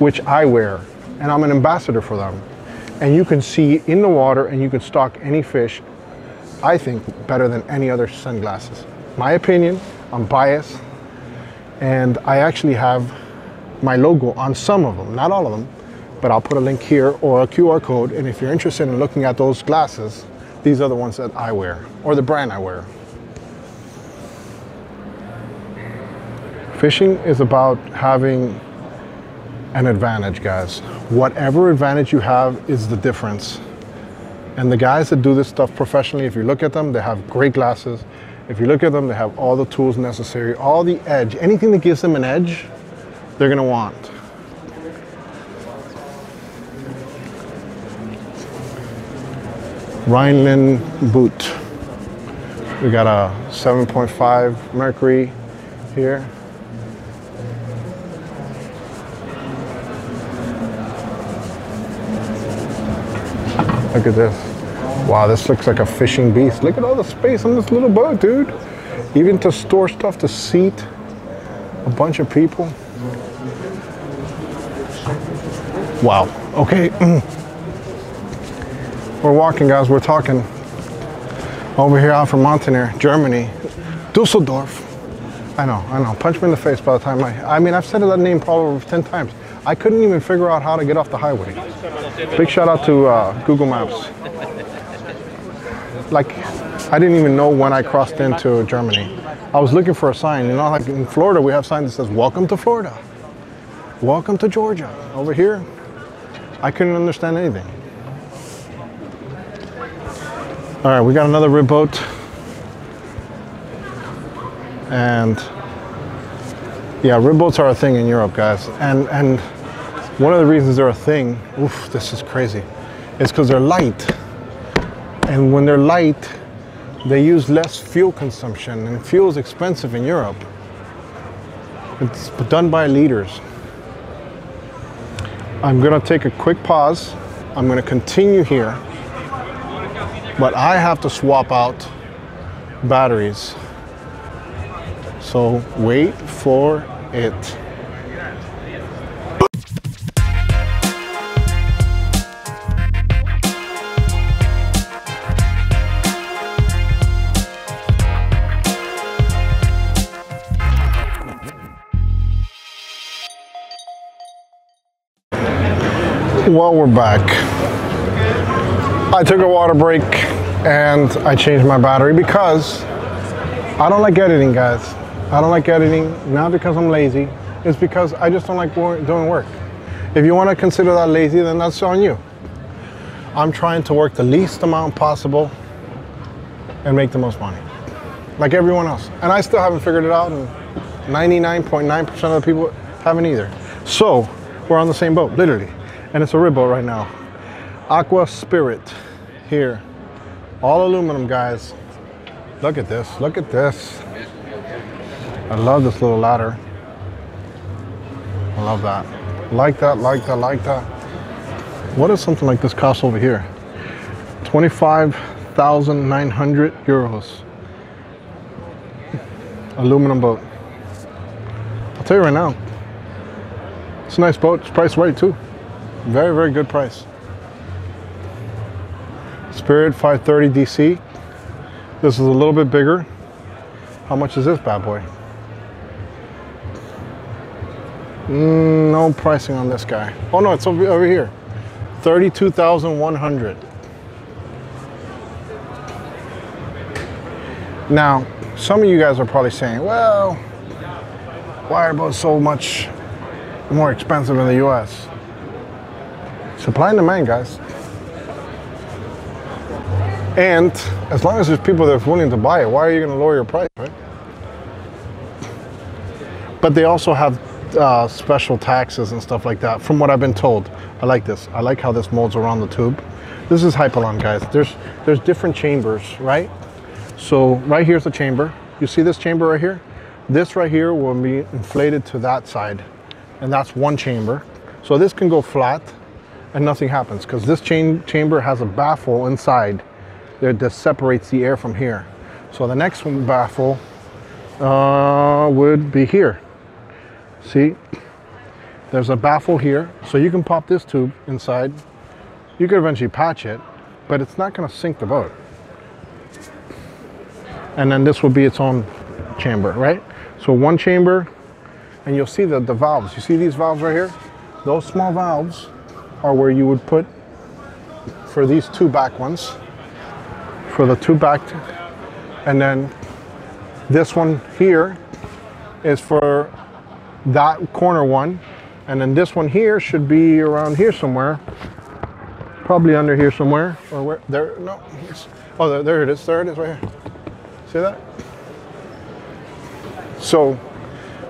which I wear, and I'm an ambassador for them. And you can see in the water and you can stock any fish, I think, better than any other sunglasses. My opinion, I'm biased, and I actually have my logo on some of them, not all of them, but I'll put a link here or a QR code. And if you're interested in looking at those glasses, these are the ones that I wear, or the brand I wear. Fishing is about having an advantage, guys. Whatever advantage you have is the difference. And the guys that do this stuff professionally, if you look at them, they have great glasses. If you look at them, they have all the tools necessary, all the edge. Anything that gives them an edge, they're gonna want. Rhineland boot. We got a 7.5 Mercury here. Look at this. Wow, this looks like a fishing beast. Look at all the space on this little boat, dude. Even to store stuff, to seat a bunch of people. Wow, okay. We're walking, guys. We're talking over here out from Montaner, Germany, Dusseldorf. I know, I know. Punch me in the face by the time I. I mean, I've said that name probably 10 times. I couldn't even figure out how to get off the highway. Big shout out to uh, Google Maps. Like, I didn't even know when I crossed into Germany. I was looking for a sign. You know, like in Florida, we have signs that says, Welcome to Florida. Welcome to Georgia. Over here, I couldn't understand anything. All right, we got another rib boat. And yeah, rib boats are a thing in Europe, guys. And and one of the reasons they're a thing, oof, this is crazy, is because they're light. And when they're light, they use less fuel consumption, and fuel is expensive in Europe. It's done by leaders. I'm gonna take a quick pause. I'm gonna continue here but I have to swap out batteries. So wait for it. Well, we're back. I took a water break and I changed my battery because I don't like editing, guys. I don't like editing, not because I'm lazy. It's because I just don't like doing work. If you want to consider that lazy, then that's on you. I'm trying to work the least amount possible and make the most money, like everyone else. And I still haven't figured it out, and 99.9% of the people haven't either. So we're on the same boat, literally. And it's a rib boat right now. Aqua Spirit here. All aluminum, guys. Look at this. Look at this. I love this little ladder. I love that. Like that, like that, like that. What does something like this cost over here? $25,000 6,900 euros. Aluminum boat. I'll tell you right now, it's a nice boat. It's priced right too. Very, very good price. Spirit 530 DC. This is a little bit bigger. How much is this bad boy? Mm, no pricing on this guy. Oh no, it's over, over here. 32,100. Now, some of you guys are probably saying, well, why are boats so much more expensive in the US? Supply and demand, guys. And as long as there's people that are willing to buy it, why are you going to lower your price, right? But they also have uh, special taxes and stuff like that, from what I've been told. I like this. I like how this molds around the tube. This is Hypalon, guys. There's there's different chambers, right? So right here's the chamber. You see this chamber right here? This right here will be inflated to that side, and that's one chamber. So this can go flat, and nothing happens because this chain chamber has a baffle inside that, that separates the air from here. So the next one baffle uh, would be here. See, there's a baffle here, so you can pop this tube inside. You could eventually patch it, but it's not going to sink the boat. And then this will be its own chamber, right? So one chamber, and you'll see the, the valves. You see these valves right here? Those small valves are where you would put for these two back ones, for the two back, and then this one here is for that corner one, and then this one here should be around here somewhere, probably under here somewhere, or where, there, no, oh, there, there it is, there it is right here. See that? So,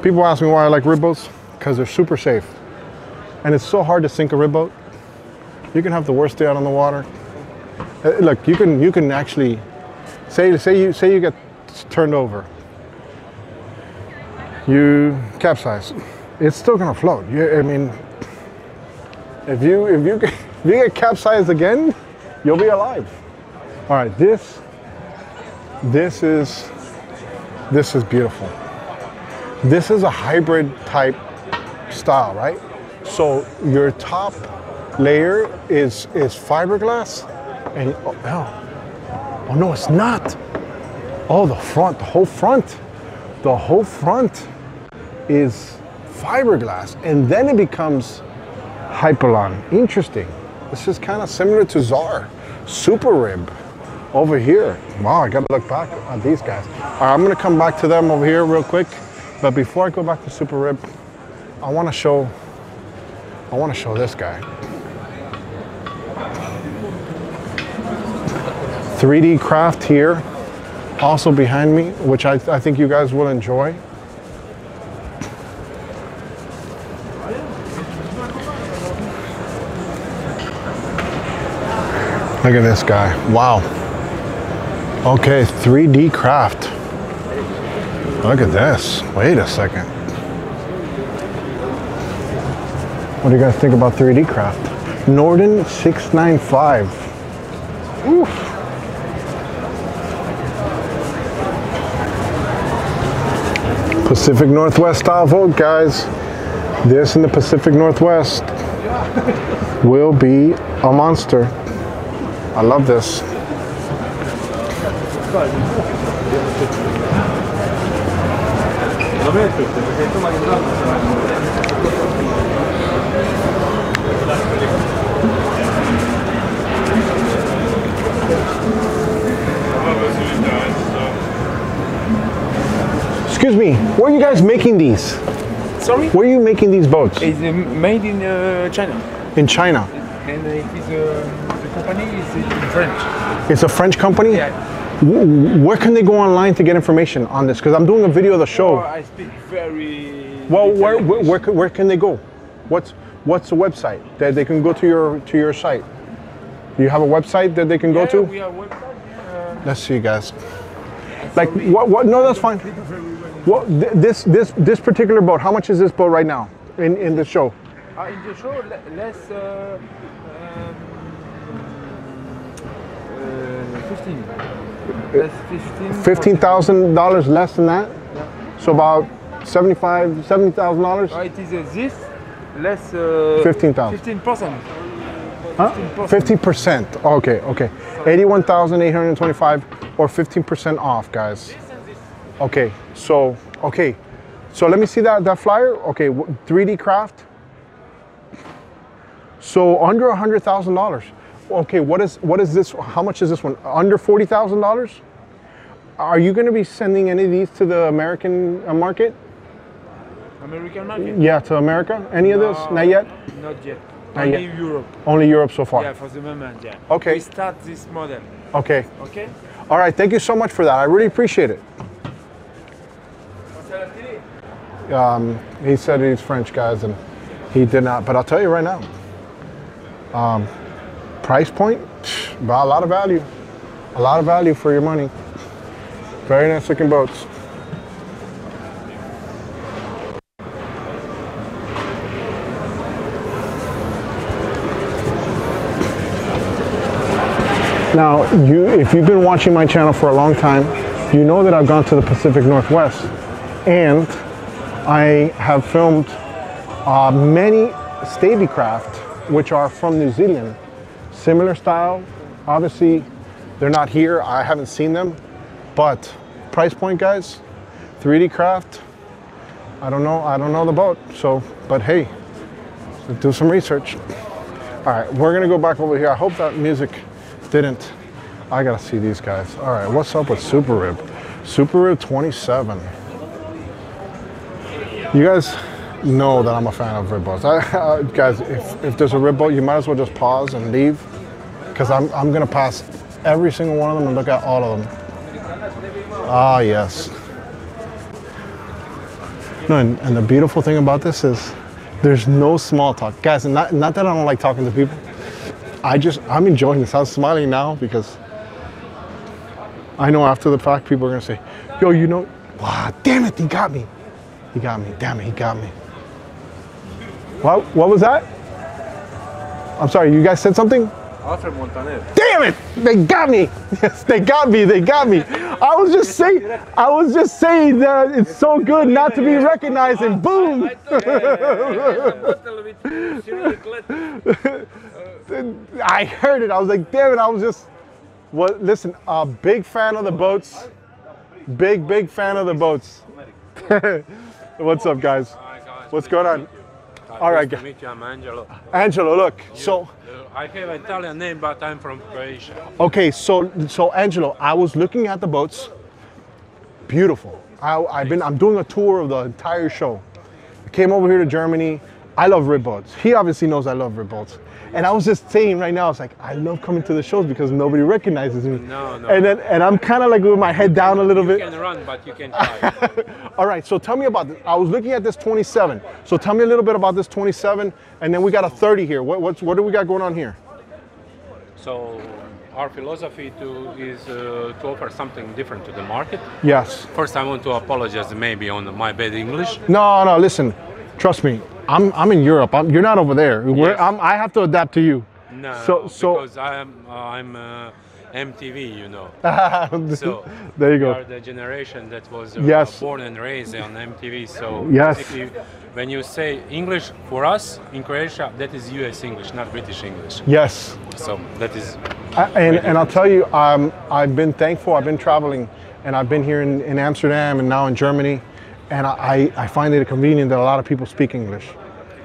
people ask me why I like rib boats, because they're super safe. And it's so hard to sink a rib boat. You can have the worst day out on the water. Uh, Look, you can you can actually say say you say you get turned over. You capsize. It's still gonna float. You, I mean, if you if you get- if you get capsized again, you'll be alive. All right, this this is this is beautiful. This is a hybrid type style, right? So your top layer is is fiberglass, and oh, no, oh no, it's not. Oh, the front, the whole front, the whole front is fiberglass, and then it becomes Hypalon. Interesting. This is kind of similar to Zar, Super Rib over here. Wow, I gotta look back at these guys. All right, I'm gonna come back to them over here real quick, but before I go back to Super Rib, I want to show. I want to show this guy. 3D craft here, also behind me, which I, I think you guys will enjoy. Look at this guy. Wow. Okay, 3D craft. Look at this. Wait a second. What do you guys think about 3D craft? Norden 695. Oof. Pacific Northwest style vote, guys. This in the Pacific Northwest will be a monster. I love this. Excuse me, where are you guys making these? Sorry? Where are you making these boats? It's uh, made in uh, China. In China. And it is uh, the company is in French. It's a French company? Yeah. Where can they go online to get information on this? Because I'm doing a video of the show. Oh, I speak very. Well, where, where, where, can- where can they go? What's what's the website that they can go to your to your site? Do you have a website that they can go Yeah, to? we have website. Uh, Let's see, guys. Like what? What? No, that's fine. Well, th- this this this particular boat. How much is this boat right now in in the show? uh, in the show, le- less uh, um, Uh, 15. Less 15. Fifteen thousand dollars less than that. So about seventy-five, seventy thousand dollars. Oh, it is uh, this less. Uh, 15,000. 15 percent. Huh? Fifteen percent. Okay, okay. Eighty-one thousand eight hundred twenty-five, or fifteen percent off, guys. Okay, so okay, so let me see that that flyer. Okay, three D craft. So under a hundred thousand dollars. Okay, what is what is this? How much is this one? Under forty thousand dollars. Are you going to be sending any of these to the American uh, market? American market? Yeah, to America. Any of this? Not yet. Not yet. Not Only yet. Europe. Only Europe so far. Yeah, for the moment, yeah. Okay. We start this model. Okay. Okay? All right. Thank you so much for that. I really appreciate it. Um, he said he's French, guys, and he did not. But I'll tell you right now, um, price point, a lot of value, a lot of value for your money. Very nice looking boats. Now, you, if you've been watching my channel for a long time, you know that I've gone to the Pacific Northwest and I have filmed uh, many Stabicraft, which are from New Zealand. Similar style, obviously they're not here, I haven't seen them, but price point guys, 3D craft, I don't know, I don't know the boat, so, but hey, do some research. All right, we're gonna go back over here. I hope that music didn't. I gotta see these guys. All right, what's up with Super Rib? Super Rib 27. You guys know that I'm a fan of rib. I, guys, if, if there's a rib you might as well just pause and leave because I'm, I'm gonna pass every single one of them and look at all of them. Ah, yes. No, and, and the beautiful thing about this is there's no small talk. Guys, not, not that I don't like talking to people. I just, I'm enjoying this. I'm smiling now because I know after the fact people are gonna say, yo, you know, wow, damn it, he got me. He got me, damn it, he got me. What, what was that? I'm sorry, you guys said something? Alfred Montaner. Damn it! They got me! Yes, they got me, they got me. I was just saying, I was just saying that it's so good not to be recognized and boom! I heard it, I was like, damn it, I was just, what, listen, a big fan of the boats. Big, big fan of the boats. What's up, guys? What's going on? All right, guys. meet you. I'm Angelo. Angelo, look, so, I have an Italian name, but I'm from Croatia. Okay, so so Angelo, I was looking at the boats. Beautiful. I, I've been. I'm doing a tour of the entire show. I came over here to Germany. I love rib boats. He obviously knows I love rib boats. And I was just saying right now, I was like I love coming to the shows because nobody recognizes me. No, no. And then and I'm kind of like with my head down a little You bit. You can run, but you can try. All right, so tell me about this. I was looking at this 27. So tell me a little bit about this 27, and then we got a 30 here. What what's, what do we got going on here? so our philosophy to is uh, to offer something different to the market. Yes. First, I want to apologize maybe on my bad English. No, no. Listen, trust me. I'm I'm in Europe. I'm, you're not over there. Yes. I'm, I have to adapt to you. No, So so. because I'm uh, I'm uh, MTV, you know. so there you we go. are the generation that was uh, Yes. born and raised on MTV. So Yes. when you say English for us in Croatia, that is U.S. English, not British English. Yes. So that is I, and and I'll tell you, um, I've been thankful. I've been traveling, and I've been here in, in Amsterdam and now in Germany, and I, I find it convenient that a lot of people speak English.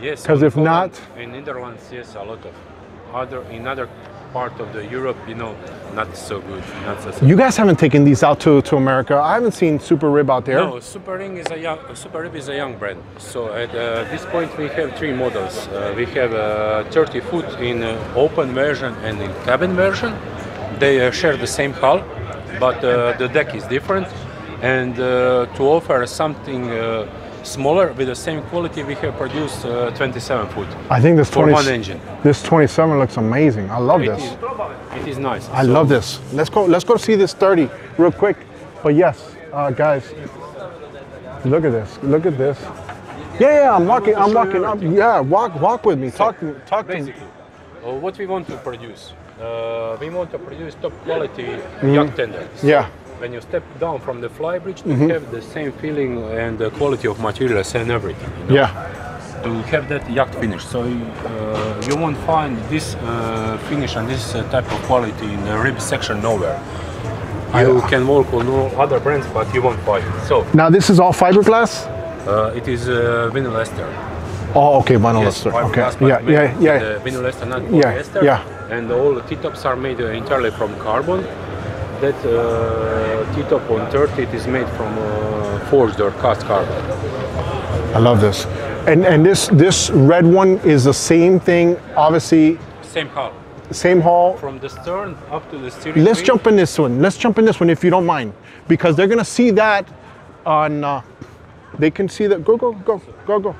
Yes. Because if Poland, not, in Netherlands, yes, a lot of other in other part of the Europe, you know, not so good. Not so. you guys haven't taken these out to, to America. I haven't seen Super Rib out there. No, Super Rib is a young. Super Rib is a young brand. So at uh, this point we have three models. Uh, we have a 30 foot in uh, open version and in cabin version. They uh, share the same hull, but uh, the deck is different. And uh, to offer something uh, smaller with the same quality, we have produced uh, 27 foot. I think this for 20, one engine. This 27 looks amazing. I love It this. is- it is nice. I So- love this. Let's go. Let's go see this 30 real quick. But yes, uh, guys, look at this. Look at this. Yeah, yeah. I'm walking. I'm walking up. Yeah, walk, walk with me. Talk, to talk to me. Uh, what we want to produce. uh, we want to produce top quality Mhm. yacht tender. So Yeah. When you step down from the flybridge, to Mhm. have the same feeling and the quality of materials and everything. you know, Yeah. To have that yacht finish. So uh, you won't find this uh, finish and this uh, type of quality in the rib section nowhere. You can work on all other brands, but you won't find it. So Now this is all fiberglass. uh, it is uh, vinyl ester. Oh, okay, vinyl Yes, ester. Okay. Yeah, yeah, yeah. vinyl ester, not polyester. yeah. yeah. And all the T-tops are made entirely from carbon. That uh, T-top 130 it is made from uh, forged or cast carbon. I love this. And and this this red one is the same thing. Obviously, Same hull. same hull. From the stern up to the steering Let's wheel. jump in this one. Let's jump in this one if you don't mind, because they're gonna see that on. Uh, they can see that. Go go go go go.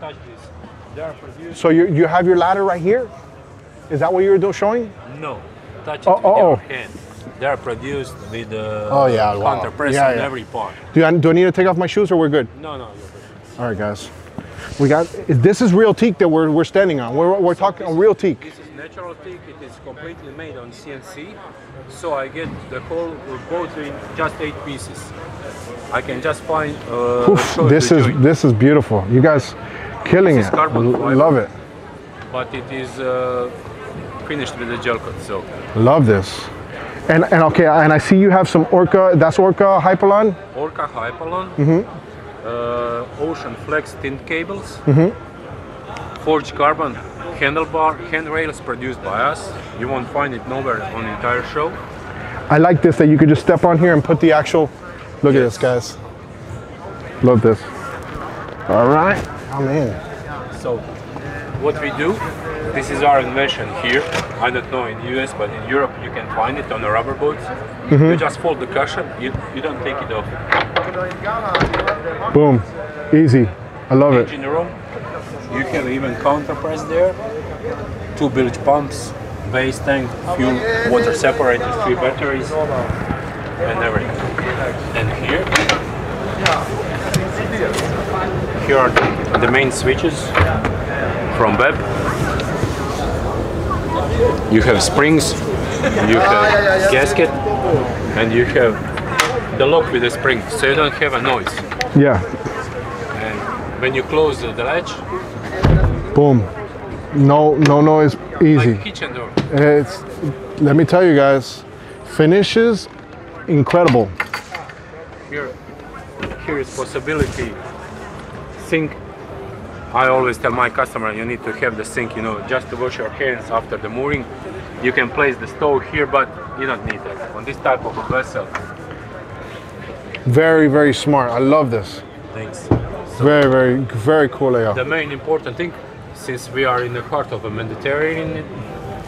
Touch this. They are produced. So you you have your ladder right here. Is that what you're do- showing? No, touch Oh, it with oh, your oh. hand. They are produced with uh, Oh, yeah, wow. counter press Yeah, on yeah. every part. Do I, do I need to take off my shoes or we're good? No, no. All right, guys. We got this is real teak that we're, we're standing on. We're, we're talking on real teak. This is natural teak. It is completely made on CNC. So I get the whole boat in just eight pieces. I can just find. Uh, Oof, this is joint. this is beautiful. You guys killing This is it. fiber. Love it. But it is uh, finished with the gel coat. So Love this. And and okay, and I see you have some Orca. That's Orca Hypalon. Orca Hypalon, Mhm. uh, Ocean Flex tint cables, Mhm. forged carbon handlebar handrails produced by us. You won't find it nowhere on the entire show. I like this that you could just step on here and put the actual. Look at this, guys. Love this. All right, I'm in. So what we do, this is our invention here. I don't know in the US, but in Europe you can find it on the rubber boats. Mhm. You just fold the cushion, you, you don't take it off. Boom. Easy. I love it. Engine room, you can even counter press there, two bilge pumps, base tank, fuel, water separators, three batteries, and everything. And here, here are the, the main switches from Web. You have springs, you have gasket, and you have the lock with the spring, so you don't have a noise. Yeah. And when you close the latch, Boom. No, no noise. Easy. like kitchen door. It's. Let me tell you guys, finishes incredible. Here, here is possibility. Sink. I always tell my customer you need to have the sink, you know, just to wash your hands after the mooring. You can place the stove here, but you don't need that on this type of a vessel. Very, very smart. I love this. Thanks. Very, very, very cool layout. The main important thing, since we are in the heart of the Mediterranean,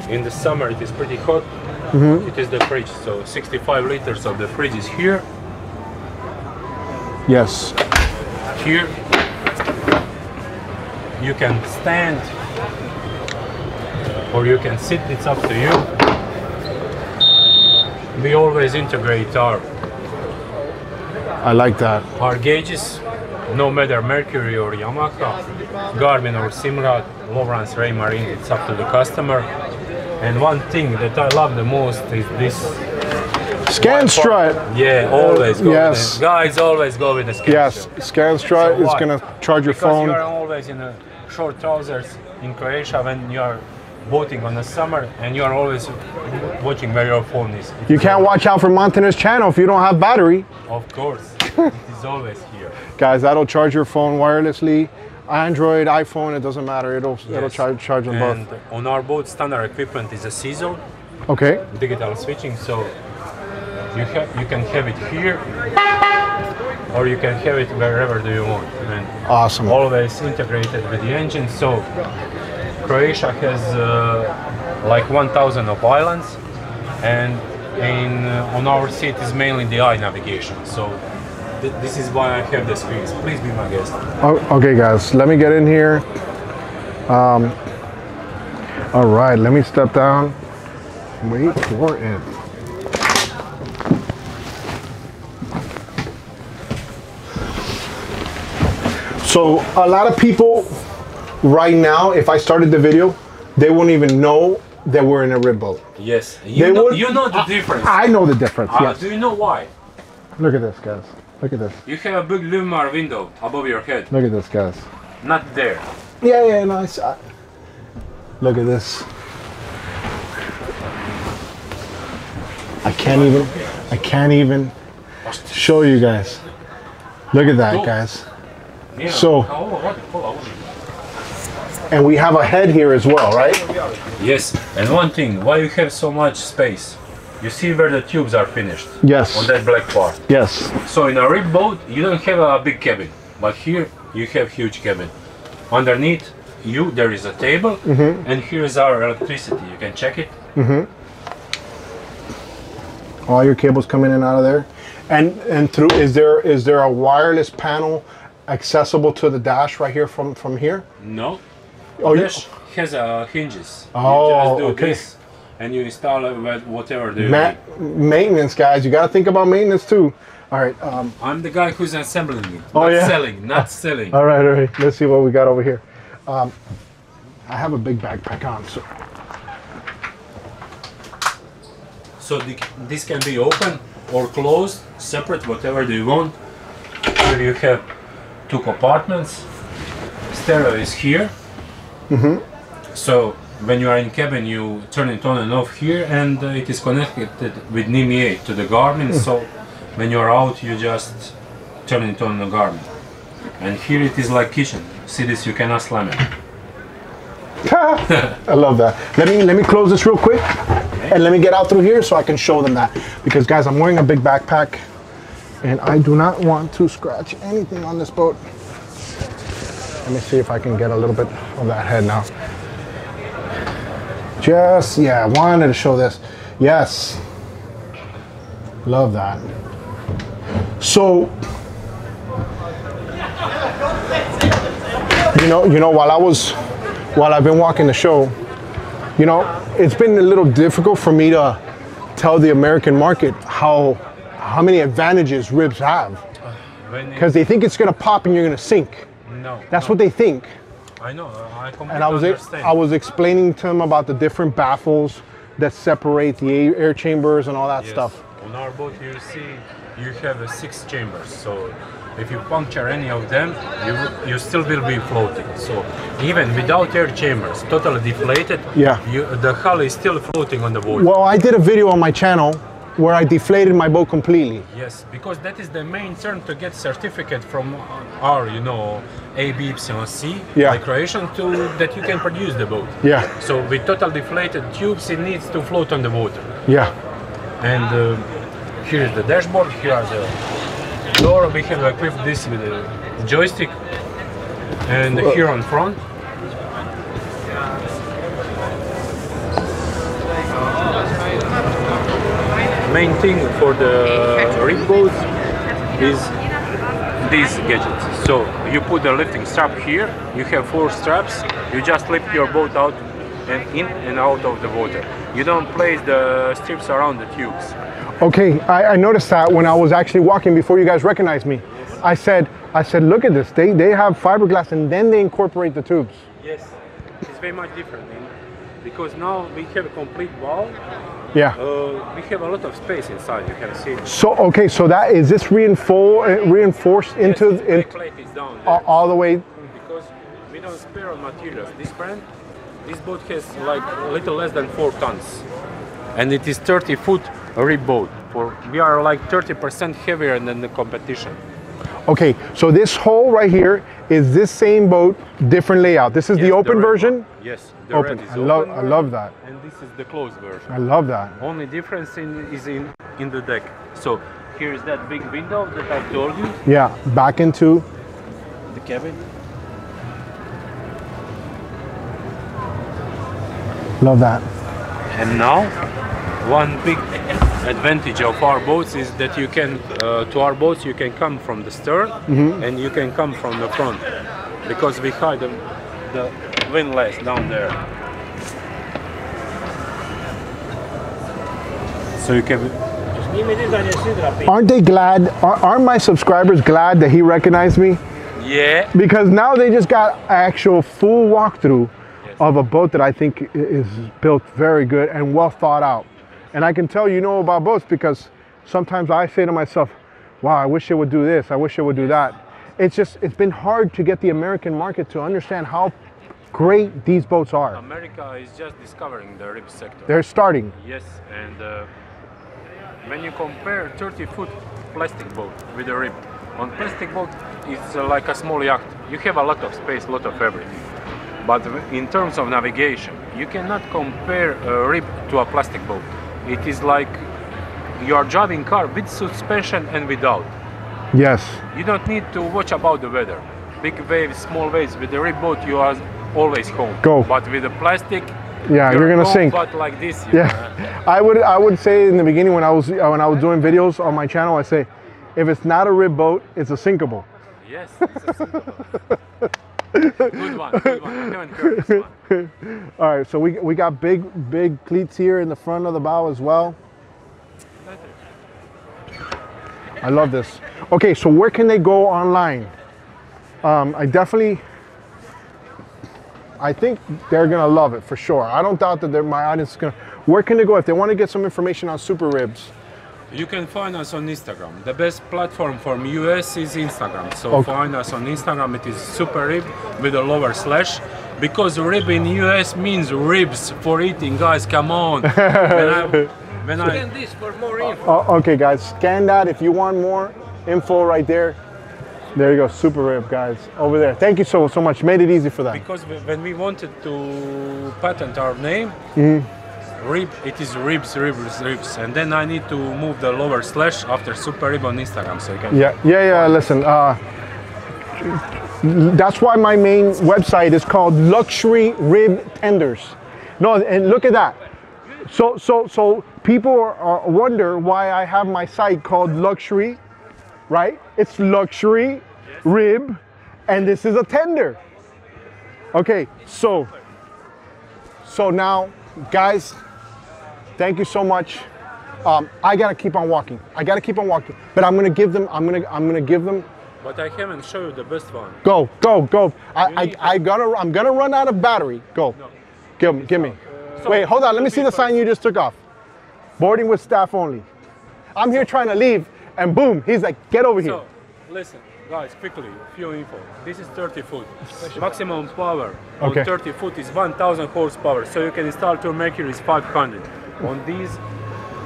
in the summer it is pretty hot. Mhm. It is the fridge, so 65 liters of the fridge is here. Yes. Here you can stand or you can sit, it's up to you. We always integrate our, I like that. our gauges, no matter Mercury or Yamaha, Garmin or Simrad, Lowrance, Raymarine, it's up to the customer. And one thing that I love the most is this. Scanstrut. Yeah, always go Yes. guys always go with the scan Yes. Scanstrut So is gonna charge your because phone. you are always in a short trousers in Croatia when you are boating on the summer and you are always watching where your phone is. It You can't watch out for Montaner's channel if you don't have battery. Of course, it is always here. Guys, that'll charge your phone wirelessly. Android, iPhone, it doesn't matter. It'll it'll charge charge them And both. on our boat, standard equipment is a CZone, Okay. digital switching. So you have you can have it here, or you can have it wherever do you want. And Awesome. always integrated with the engine. So Croatia has uh, like 1,000 of islands, and in uh, on our sea it is mainly the eye navigation. So th- this is why I have the screens. Please be my guest. Oh, okay, guys, let me get in here. Um, all right, let me step down. Wait for it. So a lot of people right now, if I started the video, they won't even know that we're in a rib boat. Yes. You, They know, would- you know the difference. I know the difference. Uh, yes. Do you know why? Look at this, guys. Look at this. You have a big Lumar window above your head. Look at this, guys. Not there. Yeah, yeah, nice. I- Look at this. I can't even. I can't even show you guys. Look at that, guys. So- what the fuck? And we have a head here as well, right? Yes, and one thing, why you have so much space? You see where the tubes are finished? Yes. On that black part. Yes. So in a rib boat, you don't have a big cabin, but here you have huge cabin. Underneath you, there is a table, Mhm. and here is our electricity. You can check it. Mm-hmm. All your cables come in and out of there, and and through is there is there a wireless panel accessible to the dash right here from from here? No. Oh, you- Dash has uh, hinges. Oh, you just do okay. this, and you install whatever they Ma- maintenance guys, you got to think about maintenance too. All right. Um, I'm the guy who's assembling it, Oh, not yeah? selling, not selling. all right, all right. Let's see what we got over here. Um, I have a big backpack on, so So the, this can be open or closed, separate, whatever do you want. Here you have two compartments. Stereo is here. Mhm. So when you are in cabin, you turn it on and off here, and uh, it is connected with NMEA 8 to the Garmin. So when you are out, you just turn it on the Garmin. And here it is like kitchen. See this? You cannot slam it. I love that. Let me let me close this real quick, and let me get out through here so I can show them that. Because guys, I'm wearing a big backpack, and I do not want to scratch anything on this boat. Let me see if I can get a little bit of that head now. Just yeah, I wanted to show this. Yes, love that. So you know, you know, while I was while I've been walking the show, you know, it's been a little difficult for me to tell the American market how how many advantages ribs have because they think it's gonna pop and you're gonna sink. No. That's what they think. I know. I completely And I was understand. I was explaining to them about the different baffles that separate the air chambers and all that Yes. stuff. On our boat, you see, you have six chambers. So if you puncture any of them, you you still will be floating. So even without air chambers, totally deflated, Yeah. you, the hull is still floating on the water. Well, I did a video on my channel where I deflated my boat completely. Yes, because that is the main turn to get certificate from our, you know, ABYC, Yeah. like creation to that you can produce the boat. Yeah. So with total deflated tubes, it needs to float on the water. Yeah. And uh, here is the dashboard, here are the door. We have equipped this with a joystick. And Well- here on front, main thing for the rig boats is these gadgets. So you put the lifting strap here, you have four straps, you just lift your boat out and in and out of the water. You don't place the strips around the tubes. Okay, I, I noticed that when I was actually walking before you guys recognized me. I said, I said, look at this. They they have fiberglass and then they incorporate the tubes. Yes, it's very much different because now we have a complete wall. Yeah. Uh, we have a lot of space inside. You can see. So okay, so that is this reinforced reinforced into yes, in, plate is down all, all the way. because we don't spare on materials. This brand, this boat has like a little less than four tons, and it is 30 foot rib boat. For we are like 30% heavier than the competition. Okay, so this hole right here is this same boat, different layout. This is Yes, the open red version. one. Yes, the open. red is I love open I love that. and this is the closed version. I love that. Only difference in, is in in the deck. So here is that big window that I told you. Yeah, back into The cabin. love that. And now, one big advantage of our boats is that you can, uh, to our boats, you can come from the stern Mhm. and you can come from the front because we hide the, the windlass down there. So you can. Aren't they glad? are- Aren't my subscribers glad that he recognized me? Yeah. Because now they just got actual full walkthrough of a boat that I think is built very good and well thought out. And I can tell you know about boats because sometimes I say to myself, wow, I wish it would do this, I wish it would do that. It's just, it's been hard to get the American market to understand how great these boats are. America is just discovering the rib sector. They're starting. Yes, and uh, when you compare 30 foot plastic boat with a rib, on plastic boat it's uh, like a small yacht. You have a lot of space, a lot of everything. But in terms of navigation, you cannot compare a rib to a plastic boat. It is like you are driving car with suspension and without. Yes. You don't need to watch about the weather. Big waves, small waves. With the rib boat, you are always home. Go. But with the plastic, Yeah, you're gonna home, sink. But like this. Yeah, I would I would say in the beginning when I was when I was doing videos on my channel, I say, if it's not a rib boat, it's a sinkable. Yes, it's a sinkable. good one. All right, so we we got big big cleats here in the front of the bow as well. I love this. Okay, so where can they go online? Um, I definitely, I think they're gonna love it for sure. I don't doubt that my audience is gonna. Where can they go if they want to get some information on super ribs? You can find us on Instagram. The best platform from US is Instagram. So Okay. find us on Instagram. It is super rib with a lower slash. Because rib in US means ribs for eating, guys. Come on. when I, when I, Scan this for more info. Oh, okay, guys, scan that if you want more info right there. There you go, super rib, guys, over there. Thank you so so much. Made it easy for that. because when we wanted to patent our name, Mhm. Rib, it is ribs, ribs, ribs, and then I need to move the lower slash after super rib on Instagram, so you can. Yeah, yeah, yeah. Listen, uh, that's why my main website is called Luxury Rib Tenders. No, and look at that. So, so, so people are, are wonder why I have my site called Luxury, right? It's luxury rib, and this is a tender. Okay, so, so now, guys, thank you so much. Um, I gotta keep on walking. I gotta keep on walking. But I'm gonna give them. I'm gonna. I'm gonna give them. But I haven't shown you the best one. Go, go, go. I, I, I gotta. I'm gonna run out of battery. Go. Give me. Give me. Wait, hold on. Let me see the sign you just took off. Boarding with staff only. I'm here trying to leave, and boom, he's like, get over here. So, listen, guys, quickly, a few info. This is 30 foot. Maximum power Okay. on 30 foot is 1000 horsepower, so you can install two Mercury's 500. On these,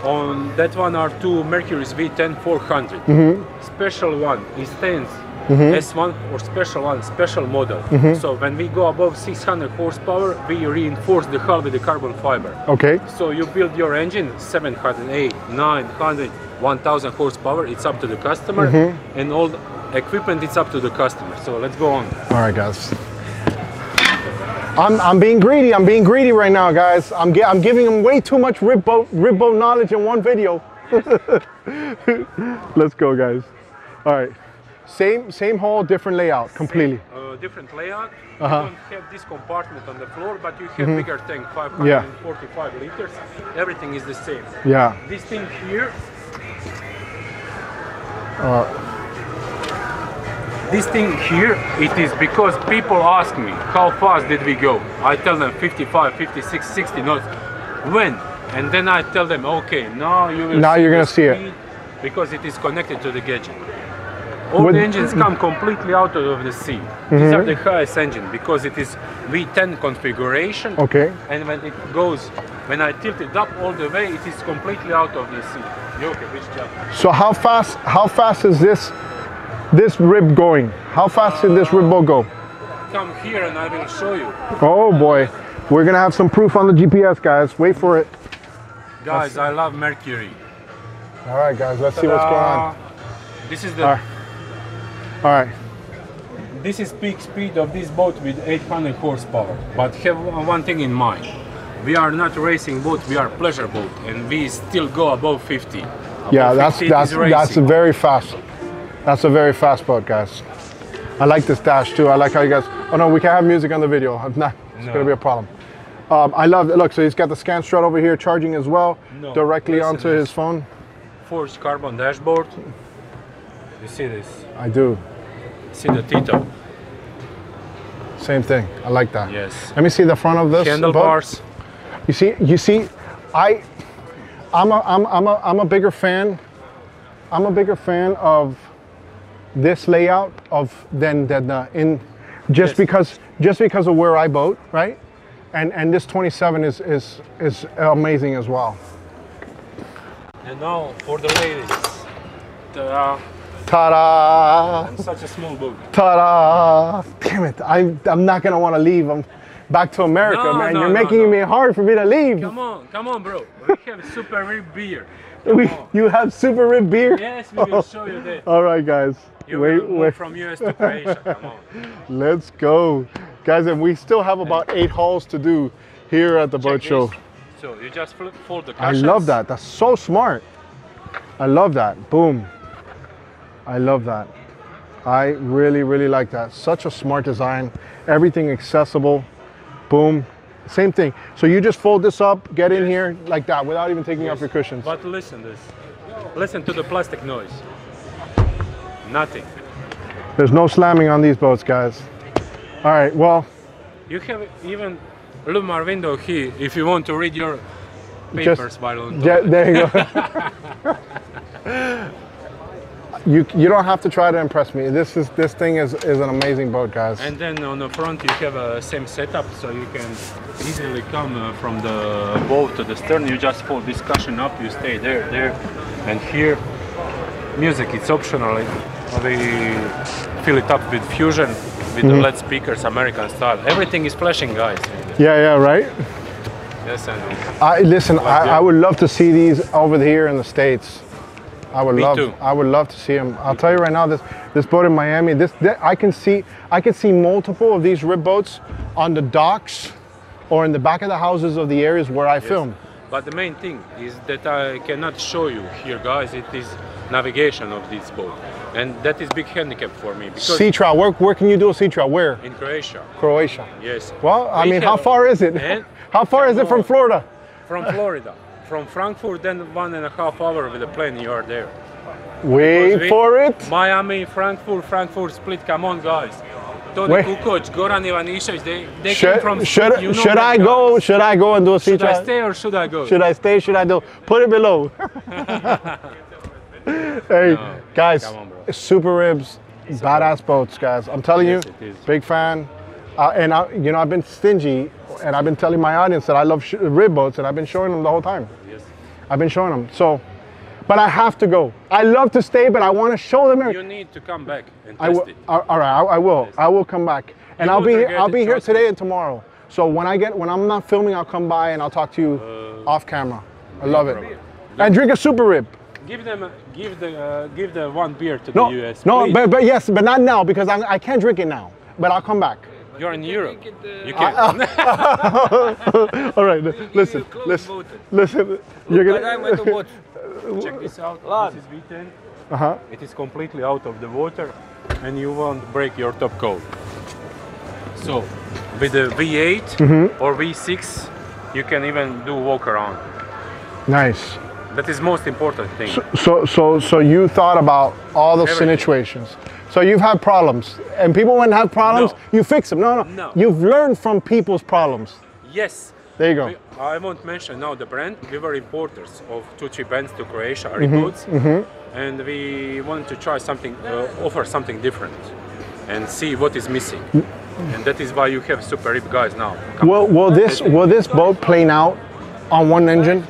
on that one are two Mercury's V10 400. Mhm. Special one is 10 Mhm. S1 or special one, special model. Mhm. So when we go above 600 horsepower, we reinforce the hull with the carbon fiber. Okay. So you build your engine 700, 8, 900, 1000 horsepower. It's up to the customer, Mhm. and all equipment it's up to the customer. So let's go on. All right, guys. I'm, I'm being greedy. I'm being greedy right now, guys. I'm, I'm giving them way too much rib boat, rib boat knowledge in one video. Let's go, guys. All right. Same same hole, different layout, completely. Uh, different layout. Uh-huh. You don't have this compartment on the floor, but you have Mhm. bigger tank, Yeah. 545 liters. Everything is the same. Yeah. This thing here, Uh, this thing here, it is because people ask me how fast did we go. I tell them 55, 56, 60 knots. When? And then I tell them, okay, now you will. Now see you're gonna see it. because it is connected to the gadget. All the engines come completely out of the sea. These are Mhm. the highest engine because it is V10 configuration. Okay. And when it goes, when I tilt it up all the way, it is completely out of the sea. Okay, which job? so how fast how fast is this this rib going? How fast did this rib boat go? Come here and I will show you. Oh boy. We're gonna have some proof on the GPS, guys. Wait for it. Guys, I love Mercury. All right, guys. Let's see what's going on. This is the All right. All right. this is peak speed of this boat with 800 horsepower. But have one thing in mind. We are not racing boat, we are pleasure boat and we still go above 50. Yeah, that's 50 that's that's very fast. That's a very fast boat, guys. I like this dash too. I like how you guys. Oh no, we can't have music on the video. Not, it's No. gonna be a problem. Um, I love it. Look, so he's got the Scanstrut over here charging as well, No, directly onto his phone. Forged carbon dashboard. You see this? I do. See the Tito. Same thing. I like that. Yes. Let me see the front of this. boat. Handlebars. You see, you see, I, I'm a, I'm, I'm a, I'm a bigger fan. I'm a bigger fan of this layout of than than the in, just Yes. because just because of where I boat, right? And and this 27 is is is amazing as well. And now for the ladies. Ta-da. Ta-da! And such a small boat. Ta-da! Damn it! I'm I'm not gonna want to leave. I'm back to America, No, man. no, You're no, making me hard for me to leave. Come on, come on, bro. We have super rib beer. We, you have super rib beer. Yes, we will show you that. All right, guys. You wait, wait. from US to Croatia. Come on. Let's go, guys. And we still have about eight halls to do here at the boat show. this. So you just flip, fold the cushions. I love that. That's so smart. I love that. Boom. I love that. I really, really like that. Such a smart design. Everything accessible. Boom. Same thing. So you just fold this up, get in here like that without even taking off your cushions. But listen this. Listen to the plastic noise. Nothing. There's no slamming on these boats, guys. All right. Well, You have even a Lumar window here if you want to read your Just- papers while on yeah, there you go. you you don't have to try to impress me. This is this thing is is an amazing boat, guys. And then on the front you have a same setup so you can easily come uh, from the boat to the stern. You just fold this cushion up, you stay there, there, and here. Music, it's optional. We fill it up with fusion, with the Mhm. LED speakers, American style. Everything is flashing, guys. Yeah, yeah, right. Yes, I know. I listen. Like I. I would love to see these over here in the states. I would Me love. too. I would love to see them. I'll tell you right now. This this boat in Miami. This, thi- I can see. I can see multiple of these rib boats on the docks, or in the back of the houses of the areas where I film. But the main thing is that I cannot show you here, guys. It is navigation of this boat, and that is big handicap for me because Sea trial. Where where can you do a sea trial? Where? in Croatia. Croatia. Yes. Well, I We mean, how far is it? How far is it from Florida? From Florida, from Frankfurt, then one and a half hour with a plane. You are there. Wait we- for it. Miami, Frankfurt, Frankfurt split. Come on, guys. Tony. Kukoč, Goran Ivanišević, they, they came Should, from should, you know should I guys. go? Should I go and do a sea Should I stay or should I go? Should I stay? Should I do? Put it below. hey, guys, on, super ribs, badass boats, guys. I'm telling Yes, you, big fan. Uh, and I, you know, I've been stingy, and I've been telling my audience that I love sh- rib boats, and I've been showing them the whole time. Yes. I've been showing them. So, but I have to go. I love to stay, but I want to show them. everything. You need to come back and I test will. it. All all right, I, I will. I will come back, and You I'll be. Here, I'll be here today and tomorrow. So when I get when I'm not filming, I'll come by and I'll talk to you off camera. I love it. problem. And drink a super rib. Give them, give the, uh, give the one beer to No, the US. no, please. but, but yes, but not now because I, I can't drink it now. But I'll come back. You're in Europe. You I- can. All right, listen, listen, listen. You're gonna. Check this out. This is V10. Uh huh. It is completely out of the water, and you won't break your top coat. So, with the V8 Mhm. or V6, you can even do walk around. Nice. That is most important thing. So, so, so you thought about all the Everything. situations. So you've had problems, and people when have problems, you fix them. No, no, No. You've learned from people's problems. Yes. There you go. We- I won't mention now the brand. We were importers of two, three bands to Croatia, Mhm, Records, mhm. and we wanted to try something, uh, offer something different, and see what is missing. And that is why you have super rib guys now. Will, will this will this boat plane out on one engine?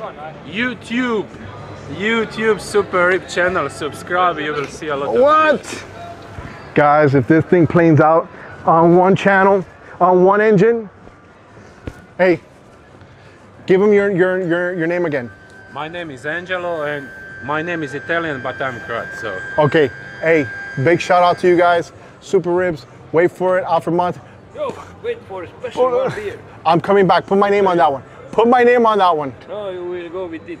YouTube, YouTube Super Rib channel. Subscribe. You will see a lot. Of What? Guys, if this thing planes out on one channel, on one engine, hey, give them your your your, your name again. My name is Angelo, and my name is Italian, but I'm Croat. So Okay, hey, big shout out to you guys. Super ribs. Wait for it, Alfred Mont. Yo, wait for a special Oh, one beer. I'm coming back. Put my name on that one. Put my name on that one. No, you will go with it.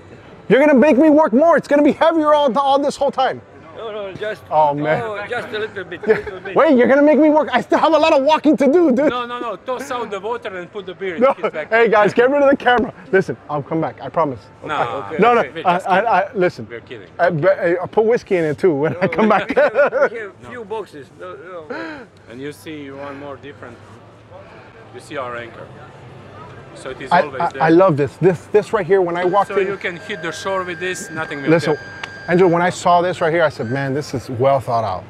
You're gonna make me work more. It's gonna be heavier all, all this whole time. No, no, just. Oh, man. no, just a little bit, little bit. Wait, you're gonna make me work. I still have a lot of walking to do, dude. no, no, no. Toss out the water and put the beer in No, his hey guys, get rid of the camera. Listen, I'll come back. I promise. No, okay, no, no. okay. I, I, I, listen. We're kidding. I, but, uh, I'll put whiskey in it too when I come back. We have, we have few boxes. No, no. And you see one more different you see our anchor. So it is I, always I, there. I love this. This this right here. When I walked so in, you can hit the shore with this, nothing will listen, happen. Angel. When I saw this right here, I said, "Man, this is well thought out."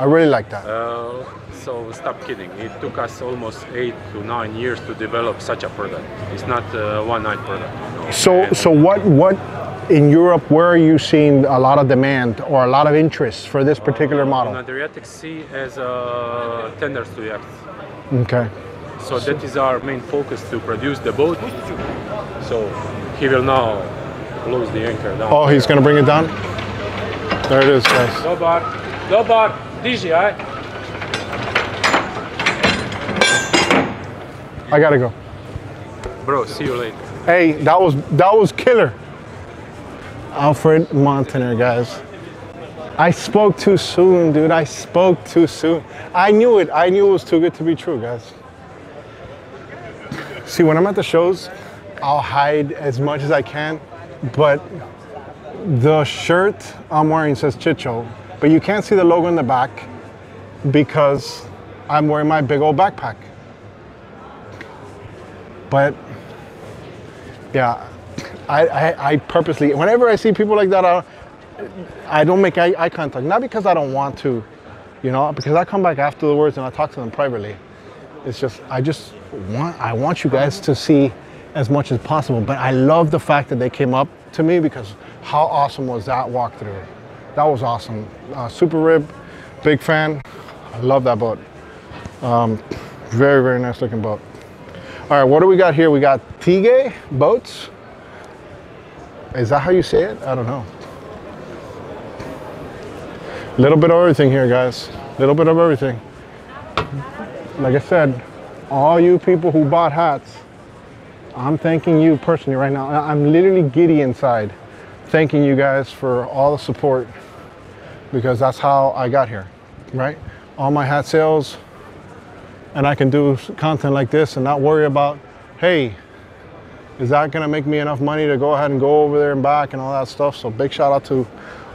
I really like that. Uh, so stop kidding. It took us almost eight to nine years to develop such a product. It's not a one night product. no. So And so what what in Europe? Where are you seeing a lot of demand or a lot of interest for this particular On model? Adriatic Sea as uh, tenders to yachts. Okay. So that is our main focus to produce the boat. So he will now close the anchor down. Oh, he's gonna bring it down. There it is, guys. Dobar, dobar, diži, aj. I gotta go. Bro, see you later. Hey, that was that was killer. Alfred Montaner, guys. I spoke too soon, dude. I spoke too soon. I knew it. I knew it was too good to be true, guys. See, when I'm at the shows, I'll hide as much as I can, but the shirt I'm wearing says Chit Show, but you can't see the logo in the back because I'm wearing my big old backpack. But yeah, I, I, I purposely, whenever I see people like that, I, I don't make eye, eye contact. Not because I don't want to, you know, because I come back afterwards and I talk to them privately. It's just, I just want, I want you guys to see as much as possible. But I love the fact that they came up to me because how awesome was that walkthrough? That was awesome. Uh, Super Rib, big fan. I love that boat. Um, very, very nice looking boat. All right, what do we got here? We got Tige boats. Is that how you say it? I don't know. Little bit of everything here, guys. Little bit of everything. Like I said, all you people who bought hats, I'm thanking you personally right now. I'm literally giddy inside, thanking you guys for all the support because that's how I got here, right? All my hat sales, and I can do content like this and not worry about, hey, is that gonna make me enough money to go ahead and go over there and back and all that stuff? So big shout out to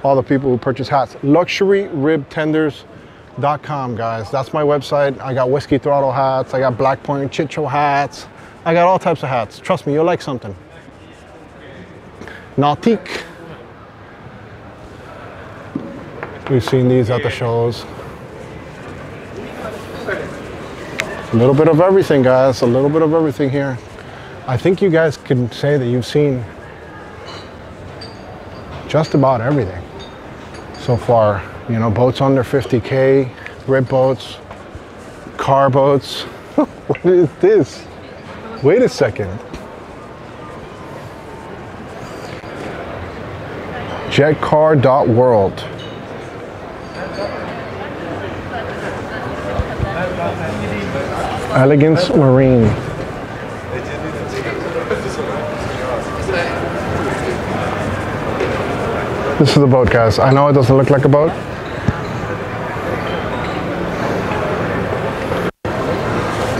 all the people who purchase hats. LuxuryRibTenders.com, guys. That's my website. I got whiskey throttle hats. I got Black Point Chit Show hats. I got all types of hats. Trust me, you'll like something. Nautique. We've seen these at the shows. A little bit of everything, guys. A little bit of everything here. I think you guys can say that you've seen just about everything so far. You know, boats under 50K, rib boats, car boats. what is this? Wait a second. Jetcar.world. Elegance Marine. This is a boat, guys. I know it doesn't look like a boat.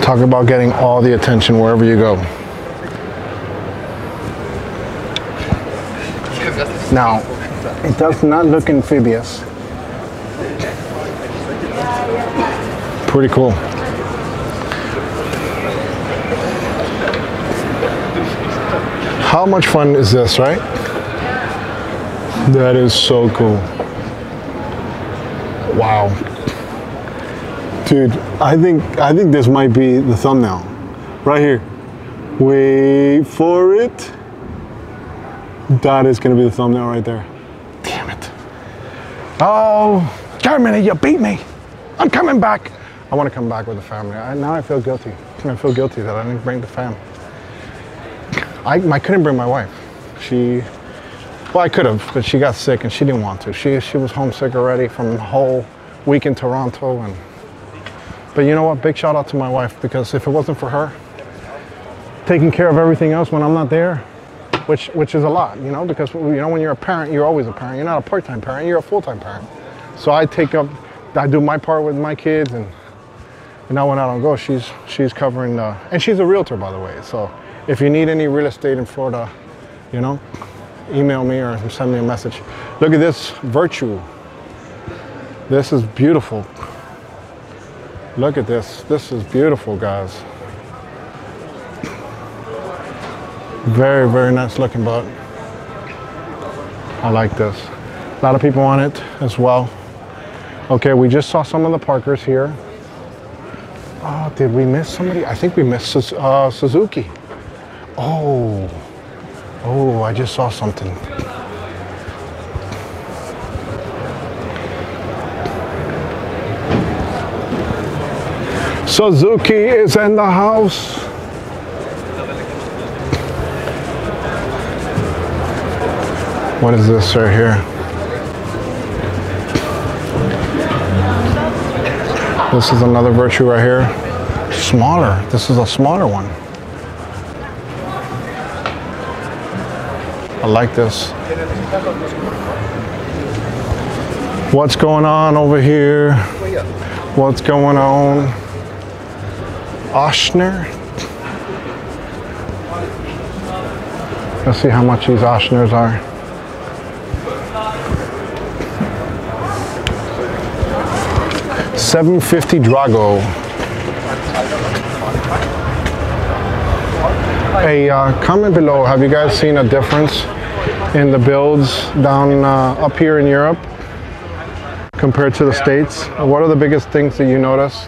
Talk about getting all the attention wherever you go. Now, it does not look amphibious. Pretty cool. How much fun is this, right? That is so cool. Wow. Dude, I think I think this might be the thumbnail. Right here. Wait for it. That is gonna be the thumbnail right there. Damn it. Oh, Germany, you beat me. I'm coming back. I want to come back with the family. I, now I feel guilty. I feel guilty that I didn't bring the fam. I, I couldn't bring my wife. She, well, I could have, but she got sick and she didn't want to. She, she was homesick already from the whole week in Toronto. And, but you know what? Big shout out to my wife because if it wasn't for her taking care of everything else when I'm not there, which which is a lot, you know, because you know when you're a parent, you're always a parent. You're not a part-time parent. You're a full-time parent. So I take up, I do my part with my kids, and, and now when I don't go, she's she's covering. Uh, and she's a realtor, by the way. So if you need any real estate in Florida, you know, email me or send me a message. Look at this virtue. This is beautiful. Look at this. This is beautiful, guys. Very, very nice looking boat. I like this. A lot of people want it as well. Okay, we just saw some of the Parkers here. Oh, did we miss somebody? I think we missed uh, Suzuki. Oh, oh, I just saw something. Suzuki is in the house. What is this right here? This is another Virtue right here. Smaller. This is a smaller one. I like this. What's going on over here? What's going on? Oshner. Let's see how much these Oshners are. Seven fifty Drago. Hey, uh, comment below. Have you guys seen a difference in the builds down uh, up here in Europe compared to the states? What are the biggest things that you notice?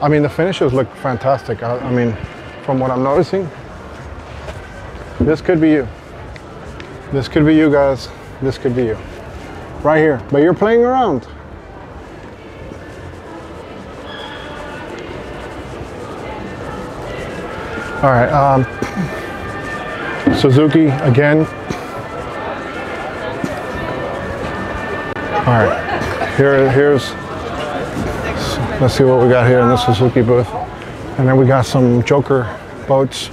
I mean, the finishes look fantastic. I, I mean, from what I'm noticing, this could be you. This could be you guys. This could be you. Right here. But you're playing around. All right. Um, Suzuki again. All right. Here, here's. Let's see what we got here in the Suzuki booth, and then we got some Joker boats,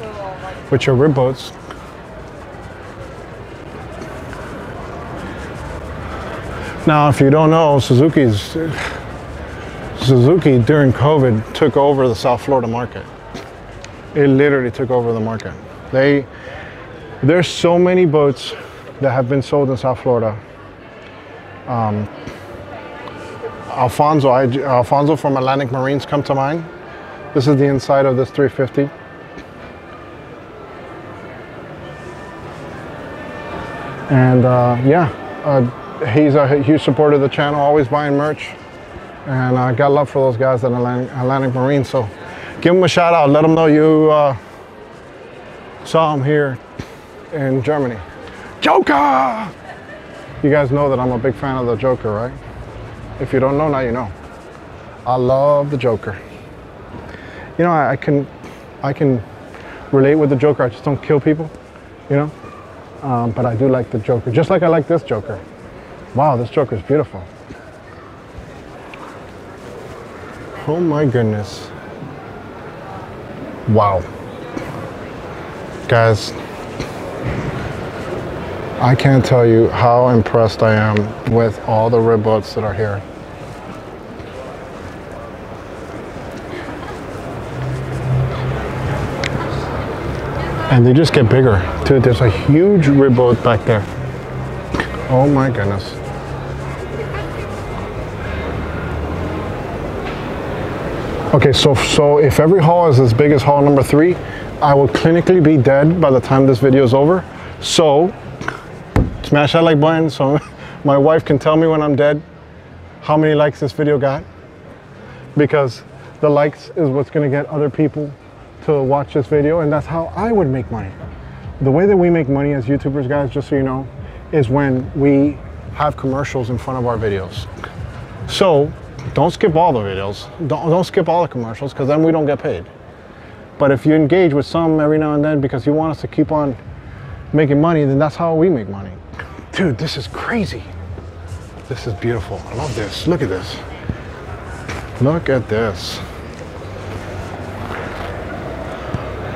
which are rib boats. Now, if you don't know, Suzuki's Suzuki during COVID took over the South Florida market. It literally took over the market. They there's so many boats that have been sold in South Florida. Um, Alfonso, Alfonso from Atlantic Marines come to mind. This is the inside of this 350. And uh, yeah, uh, he's a huge supporter of the channel, always buying merch. And I got love for those guys at Atlantic, Atlantic Marines. So give him a shout out. Let him know you uh, saw him here in Germany. Joker! You guys know that I'm a big fan of the Joker, right? If you don't know, now you know. I love the Joker. You know, I, I can, I can relate with the Joker. I just don't kill people, you know. Um, but I do like the Joker, just like I like this Joker. Wow, this Joker is beautiful. Oh my goodness. Wow. Guys, I can't tell you how impressed I am with all the rib that are here. And they just get bigger. Dude, there's a huge rib back there. Oh my goodness. Okay, so so if every hall is as big as hall number three, I will clinically be dead by the time this video is over. So smash that like button so my wife can tell me when I'm dead how many likes this video got. Because the likes is what's gonna get other people to watch this video and that's how I would make money. The way that we make money as YouTubers, guys, just so you know, is when we have commercials in front of our videos. So don't skip all the videos. Don't, don't skip all the commercials because then we don't get paid. But if you engage with some every now and then because you want us to keep on making money, then that's how we make money. Dude, this is crazy. This is beautiful. I love this. Look at this. Look at this.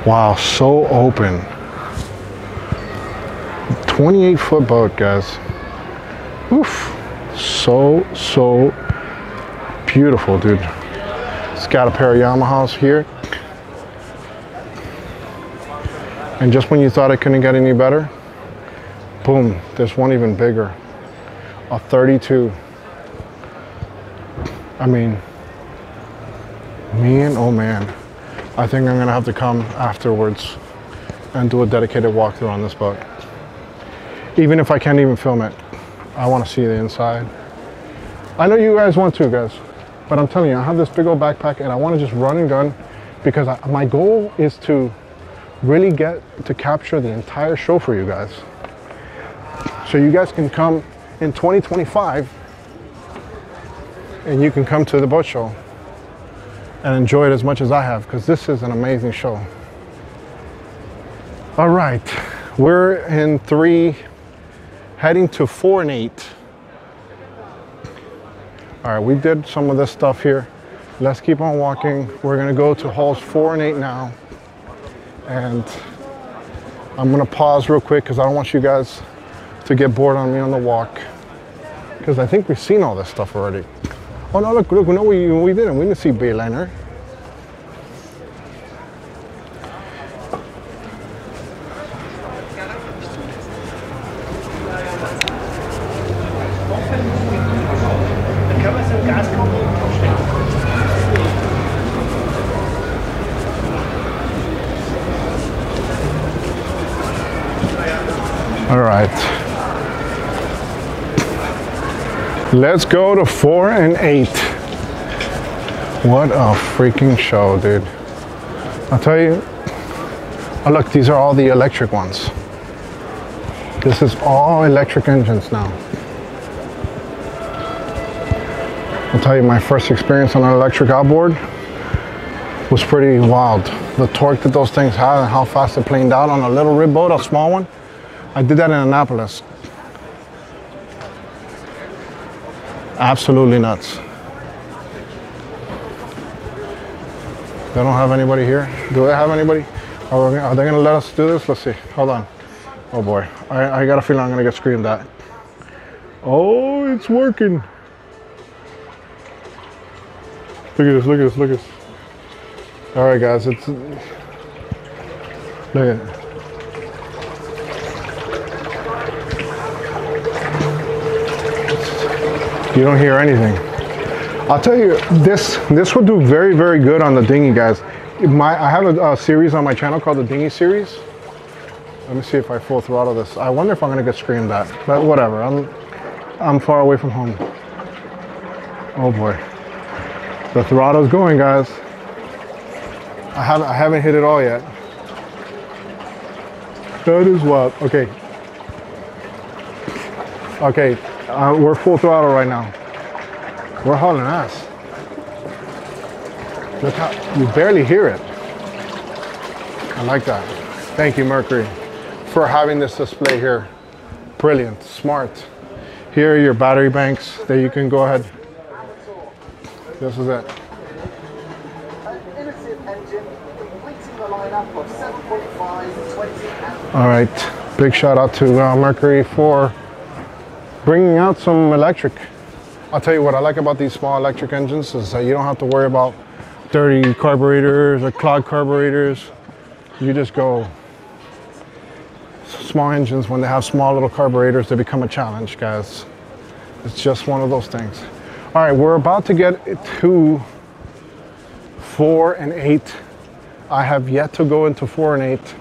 Wow, so open. 28 foot boat, guys. Oof. So, so beautiful, dude. It's got a pair of Yamahas here. And just when you thought it couldn't get any better, boom, there's one even bigger. A 32. I mean, man, oh man. I think I'm gonna have to come afterwards and do a dedicated walkthrough on this boat. Even if I can't even film it, I want to see the inside. I know you guys want to, guys, but I'm telling you, I have this big old backpack and I want to just run and gun because I, my goal is to really get to capture the entire show for you guys. So you guys can come in 2025 and you can come to the boat show and enjoy it as much as I have because this is an amazing show. All right, we're in three, heading to four and eight. All right, we did some of this stuff here. Let's keep on walking. We're gonna go to halls four and eight now. And I'm gonna pause real quick because I don't want you guys to get bored on me on the walk. Because I think we've seen all this stuff already. Oh no, look, look, no, we, we didn't. We didn't see Bayliner. All right. Let's go to four and eight. What a freaking show, dude. I'll tell you. Oh, look, these are all the electric ones. This is all electric engines now. I'll tell you, my first experience on an electric outboard was pretty wild. The torque that those things had and how fast it planed out on a little rib boat, a small one. I did that in Annapolis. Absolutely nuts. They don't have anybody here. Do they have anybody? Are, are they gonna let us do this? Let's see. Hold on. Oh boy, I, I got a feeling I'm gonna get screamed at. Oh, it's working. Look at this, look at this, look at this. All right, guys, it's, look at it. You don't hear anything. I'll tell you, this this will do very, very good on the dinghy, guys. My, I have a, a series on my channel called the Dinghy Series. Let me see if I full throttle this. I wonder if I'm gonna get screamed at, but whatever. I'm I'm far away from home. Oh boy, the throttle's going, guys. I haven't I haven't hit it all yet. That is what. Okay. Okay, uh, we're full throttle right now. We're hauling ass. Look how you barely hear it. I like that. Thank you, Mercury, for having this display here. Brilliant, smart. Here are your battery banks that you can go ahead. This is it. All right, big shout out to uh, Mercury for bringing out some electric. I'll tell you what I like about these small electric engines is that you don't have to worry about dirty carburetors or clogged carburetors. You just go. Small engines when they have small little carburetors they become a challenge guys. It's just one of those things. All right we're about to get to four and eight. I have yet to go into four and eight.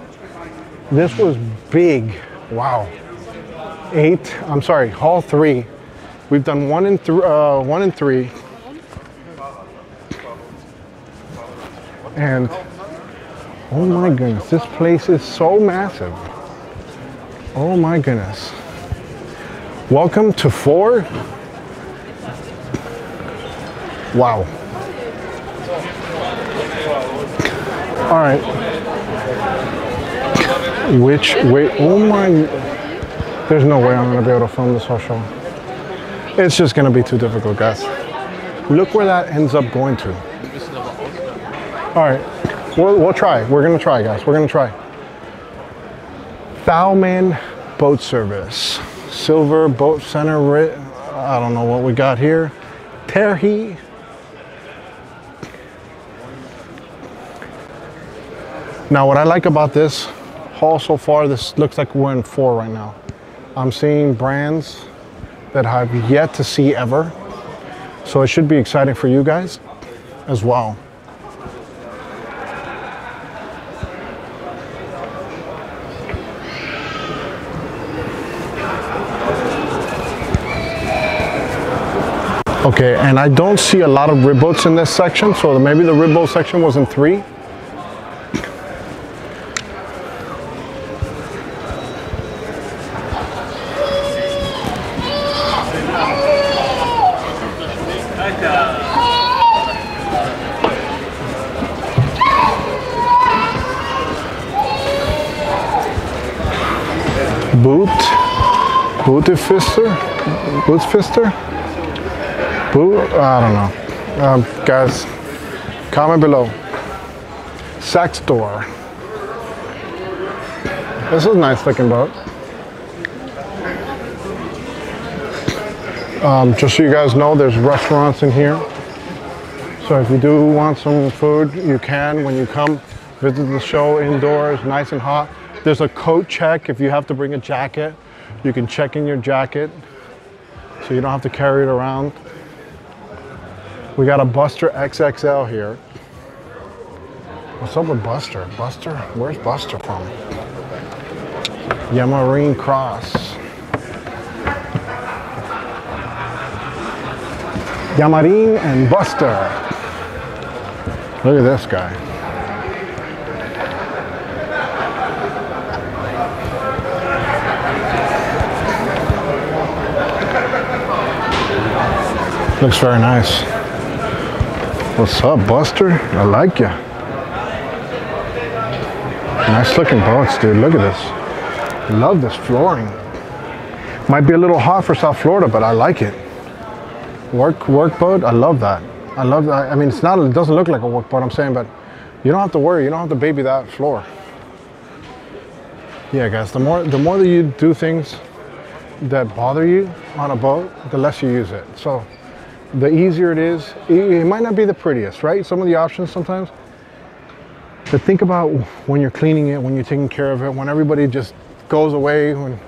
This was big. Wow eight, I'm sorry, hall three. We've done one and three, uh, one and three. And oh my goodness, this place is so massive. Oh my goodness. Welcome to four. Wow. All right. Which way? Oh my. There's no way I'm gonna be able to film this whole show. It's just gonna be too difficult, guys. Look where that ends up going to. All right, we'll, we'll try. We're gonna try, guys. We're gonna try. Thaumann Boat Service. Silver Boat Center. I don't know what we got here. Terhi. Now, what I like about this hall so far, this looks like we're in four right now. I'm seeing brands that I've yet to see ever. So it should be exciting for you guys as well. Okay, and I don't see a lot of rib boats in this section, so maybe the rib boat section was in three. Bootifister, Bootsfister, Boot, I don't know. Um, guys, comment below. Saxdor. This is a nice looking boat. Um, just so you guys know, there's restaurants in here. So if you do want some food, you can when you come visit the show indoors, nice and hot. There's a coat check if you have to bring a jacket. You can check in your jacket so you don't have to carry it around. We got a Buster XXL here. What's up with Buster? Buster? Where's Buster from? Yamarin Cross. Yamarin and Buster. Look at this guy. Looks very nice. What's up, Buster? I like ya. Nice looking boats, dude. Look at this. Love this flooring. Might be a little hot for South Florida, but I like it. Work work boat. I love that. I love that. I mean, it's not. It doesn't look like a work boat. I'm saying, but you don't have to worry. You don't have to baby that floor. Yeah, guys. The more the more that you do things that bother you on a boat, the less you use it. So the easier it is. It, might not be the prettiest, right? Some of the options sometimes. But think about when you're cleaning it, when you're taking care of it, when everybody just goes away when,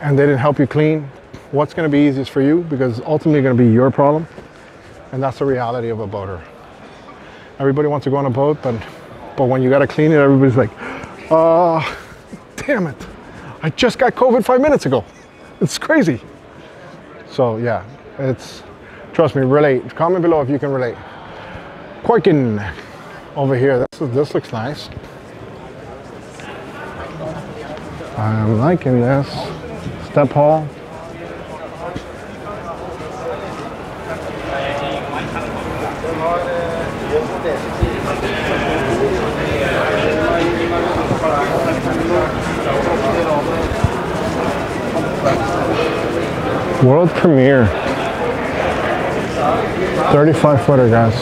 and they didn't help you clean, what's going to be easiest for you? Because ultimately going to be your problem. And that's the reality of a boater. Everybody wants to go on a boat, but, but when you got to clean it, everybody's like, uh, damn it. I just got COVID five minutes ago. It's crazy. So yeah, it's, trust me, relate. Comment below if you can relate. Quarken over here. This, is, this looks nice. I'm liking this. Step hall. World premiere. 35 footer, guys.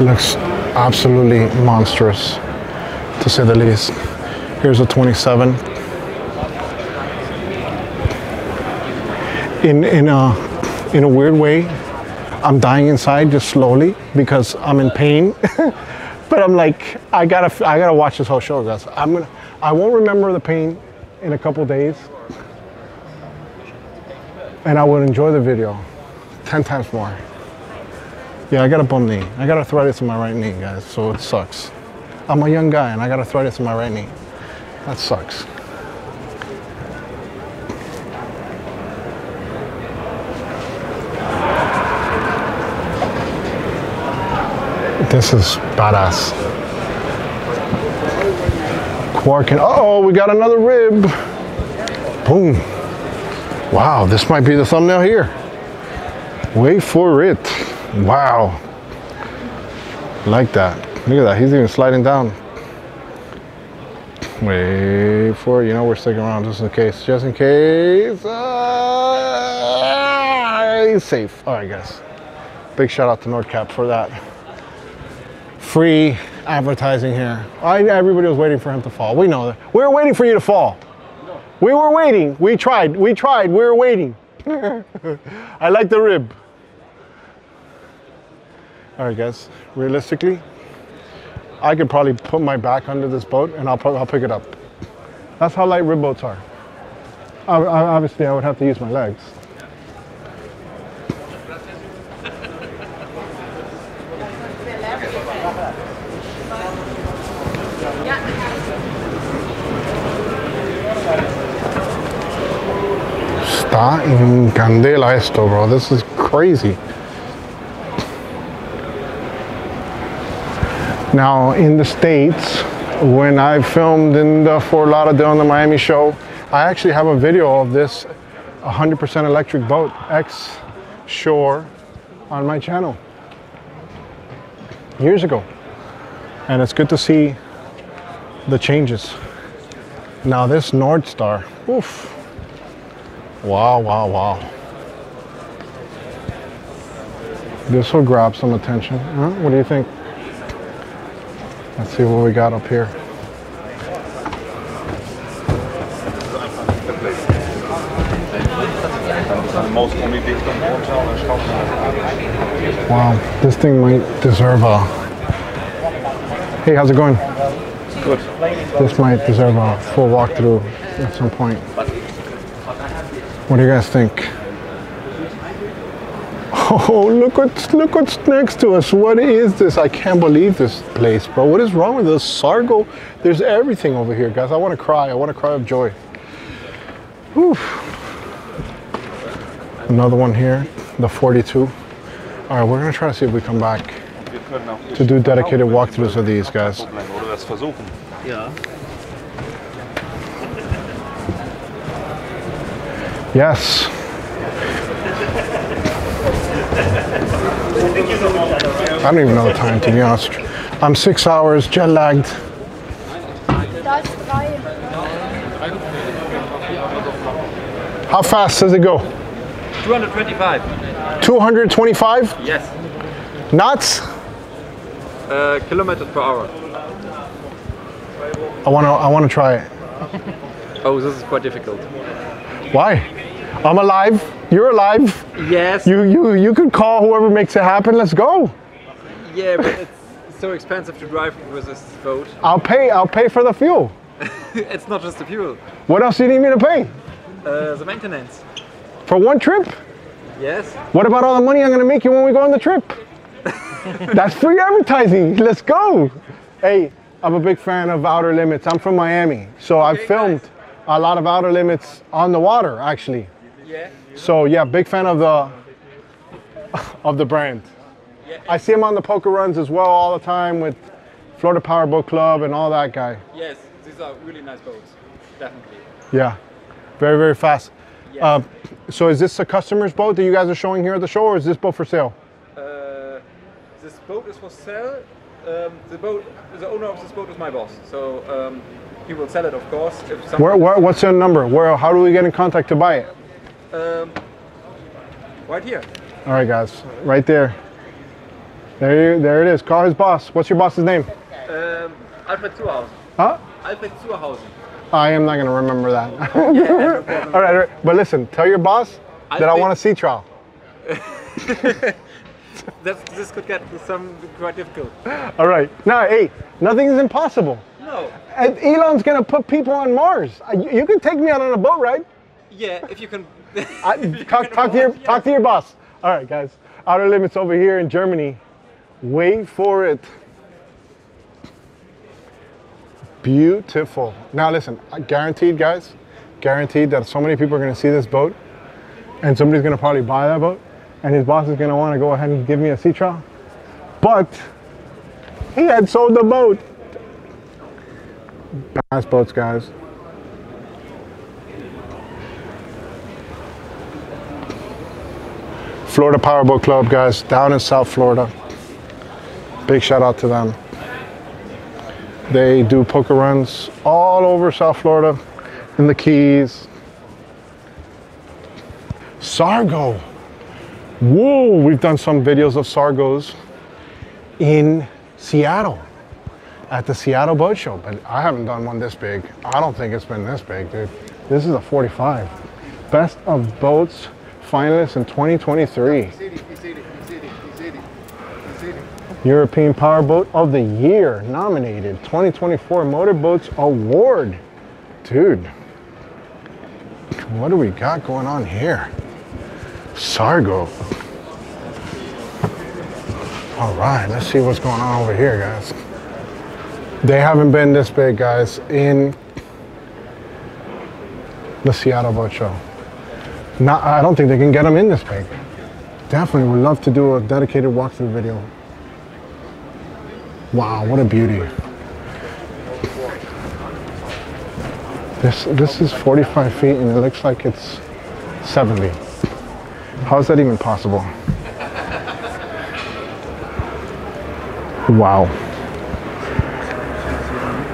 Looks absolutely monstrous, to say the least. Here's a 27. In in a in a weird way, I'm dying inside just slowly because I'm in pain. but I'm like, I gotta I gotta watch this whole show, guys. I'm gonna I won't remember the pain in a couple days, and I will enjoy the video 10 times more. Yeah, I got a bum knee. I got arthritis in my right knee, guys, so it sucks. I'm a young guy and I got arthritis in my right knee. That sucks. This is badass. Quarken, oh, we got another rib. Boom. Wow, this might be the thumbnail here. Wait for it. Wow. Like that. Look at that. He's even sliding down. Wait for it. You know, we're sticking around just in case. Just in case. Uh, he's safe. All right, guys. Big shout out to Nordkapp for that free advertising here. I, everybody was waiting for him to fall. We know that. We were waiting for you to fall. We were waiting. We tried. We tried. We were waiting. I like the rib. All right, guys. Realistically, I could probably put my back under this boat and I'll, I'll pick it up. That's how light rib boats are. I, I, obviously, I would have to use my legs. Candela esto, bro. This is crazy. Now, in the States, when I filmed in the Fort Lauderdale on the Miami show, I actually have a video of this 100% electric boat, X Shore, on my channel years ago. And it's good to see the changes. Now this North Star, oof. Wow, wow, wow. This will grab some attention. Huh? What do you think? Let's see what we got up here. Wow, this thing might deserve a. Hey, how's it going? Good. This might deserve a full walkthrough at some point. What do you guys think? Oh, look what's look what's next to us. What is this? I can't believe this place, bro. What is wrong with this Sargo? There's everything over here, guys. I want to cry. I want to cry of joy. Whew. Another one here, the 42. All right, we're gonna try to see if we come back to do dedicated walkthroughs of these guys. Das Yes. I don't even know the time to be honest. I'm six hours jet lagged. How fast does it go? 225. 225 Yes. knots? Uh, kilometers per hour. I wanna I wanna try it. Oh, this is quite difficult. Why? I'm alive. You're alive. Yes. You you you could call whoever makes it happen. Let's go. Yeah, but it's so expensive to drive with this boat. I'll pay I'll pay for the fuel. it's not just the fuel. What else do you need me to pay? Uh, the maintenance. For one trip? Yes. What about all the money I'm gonna make you when we go on the trip? That's free advertising. Let's go. Hey, I'm a big fan of Outer Limits. I'm from Miami, so I've filmed a lot of Outer Limits on the water, actually. Yeah. So yeah, big fan of the of the brand. I see him on the poker runs as well all the time with Florida Power Boat Club and all that guy. Yes, these are really nice boats. Definitely. Yeah, very very fast. Uh, so is this a customer's boat that you guys are showing here at the show, or is this boat for sale? Uh, this boat is for sale. Um, the boat, the owner of this boat is my boss, so um, he will sell it, of course. If Where, where, what's your number? Where, how do we get in contact to buy it? Um, right here. All right, guys, right there. There, you, there it is. Call his boss. What's your boss's name? Um, Alfred Zuhausen. Huh? Alfred Zuhausen. I am not gonna remember that. all, right, all right, but listen, tell your boss that I want a sea trial. This, this could get some quite difficult. All right. Now, hey, nothing is impossible. No. And Elon's gonna put people on Mars. Uh, You, you can take me out on a boat, right? Yeah, if you can. I, talk, talk to your talk to your boss. All right, guys. Outer limits over here in Germany. Wait for it. Beautiful. Now listen, I guaranteed, guys, guaranteed that so many people are gonna see this boat, and somebody's gonna probably buy that boat, and his boss is gonna want to go ahead and give me a sea trial. But he had sold the boat. Bass boats, guys. Florida Powerboat Club, guys, down in South Florida. Big shout out to them. They do poker runs all over South Florida, in the Keys. Sargo. Whoa, we've done some videos of Sargos in Seattle at the Seattle Boat Show, but I haven't done one this big. I don't think it's been this big, dude. This is a 45. Best of Boats finalist in 2023. European Powerboat of the Year nominated 2024 Motorboats Award. Dude, what do we got going on here? Sargo. All right, let's see what's going on over here, guys. They haven't been this big, guys, in the Seattle Boat Show. Not, I don't think they can get them in this big. Definitely would love to do a dedicated walkthrough video. Wow, what a beauty. This, this is 45 feet and it looks like it's 70. How is that even possible? Wow.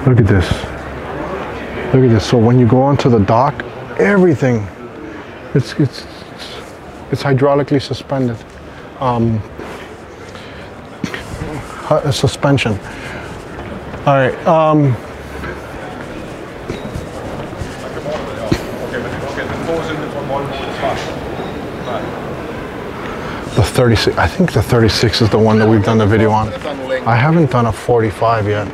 Look at this. Look at this. So when you go onto the dock, everything, it's, it's, it's hydraulically suspended. Um, hu- suspension. All right. Um, the 36, I think the 36 is the one that we've done the video on. I haven't done a 45 yet.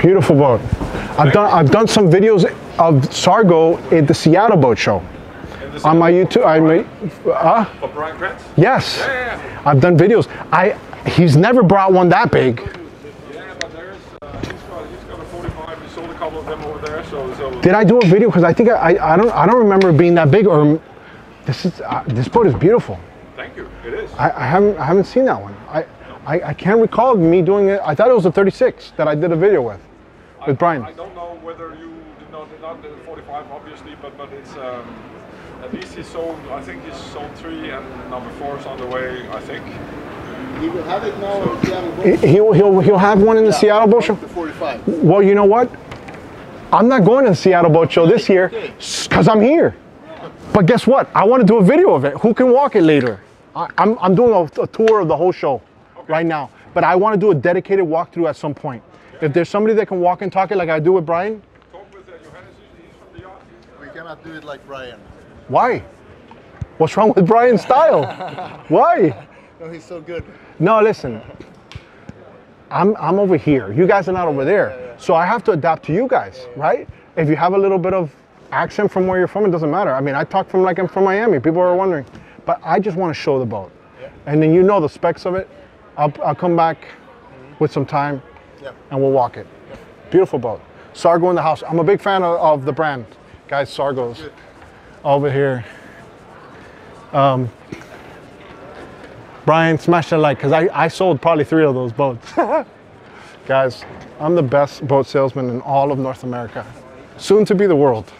Beautiful boat. I've done I've done some videos of Sargo at the Seattle Boat Show. On my YouTube, I made, uh, For Brian yes, I've done videos. I he's never brought one that big. Yeah, but there's, uh, he's got, he's got a 45. We sold a couple of them over there, so, so Did I do a video? Because I think I, I I don't I don't remember it being that big. Or this is uh, this boat is beautiful. thank you. It is. I, I haven't I haven't seen that one. I, I I can't recall me doing it. I thought it was a 36 that I did a video with with Brian. I don't know whether you did not, not the 45, obviously, but but it's um, at least he sold. I think he's sold three, and number four is on the way. I think. He will have it now in Seattle He- He'll, he'll, he'll have one in the Seattle Boat Show. The 45. Well, you know what? I'm not going to the Seattle Boat Show this year because I'm here. But guess what? I want to do a video of it. Who can walk it later? I, I'm, I'm doing a, a tour of the whole show right now. But I want to do a dedicated walkthrough at some point. If there's somebody that can walk and talk it like I do with Brian, We cannot do it like Brian. why? What's wrong with Brian's style? Why? No, he's so good. No, listen. I'm I'm over here. You guys are not over there. So I have to adapt to you guys, right? If you have a little bit of accent from where you're from, it doesn't matter. I mean, I talk from like I'm from Miami. People are wondering, but I just want to show the boat, and then you know the specs of it. I'll I'll come back mm-hmm. with some time, Yep. and we'll walk it. Beautiful boat. Sargo in the house. I'm a big fan of, of the brand, guys. Sargos over here. Um, Brian, smash that like, because I, I sold probably three of those boats. Guys, I'm the best boat salesman in all of North America. Soon to be the world.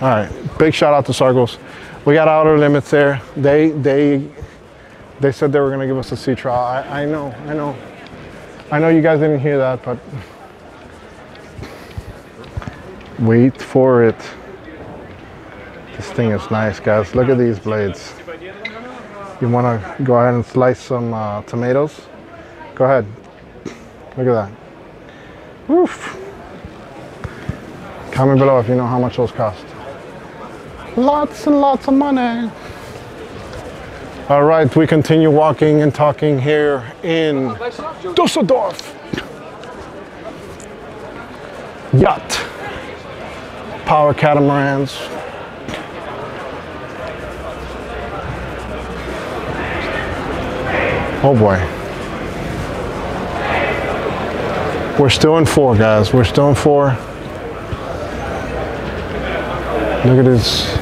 All right, big shout out to Sargos. We got outer limits there. They they they said they were gonna give us a sea trial. I, I know, I know. I know you guys didn't hear that, but wait for it. This thing is nice, guys. Look at these blades. You want to go ahead and slice some uh, tomatoes? Go ahead. Look at that. Woof. Comment below if you know how much those cost. Lots and lots of money. All right, we continue walking and talking here in Dusseldorf. Yacht. Power catamarans. Oh boy. We're still in four, guys. We're still in four. Look at this.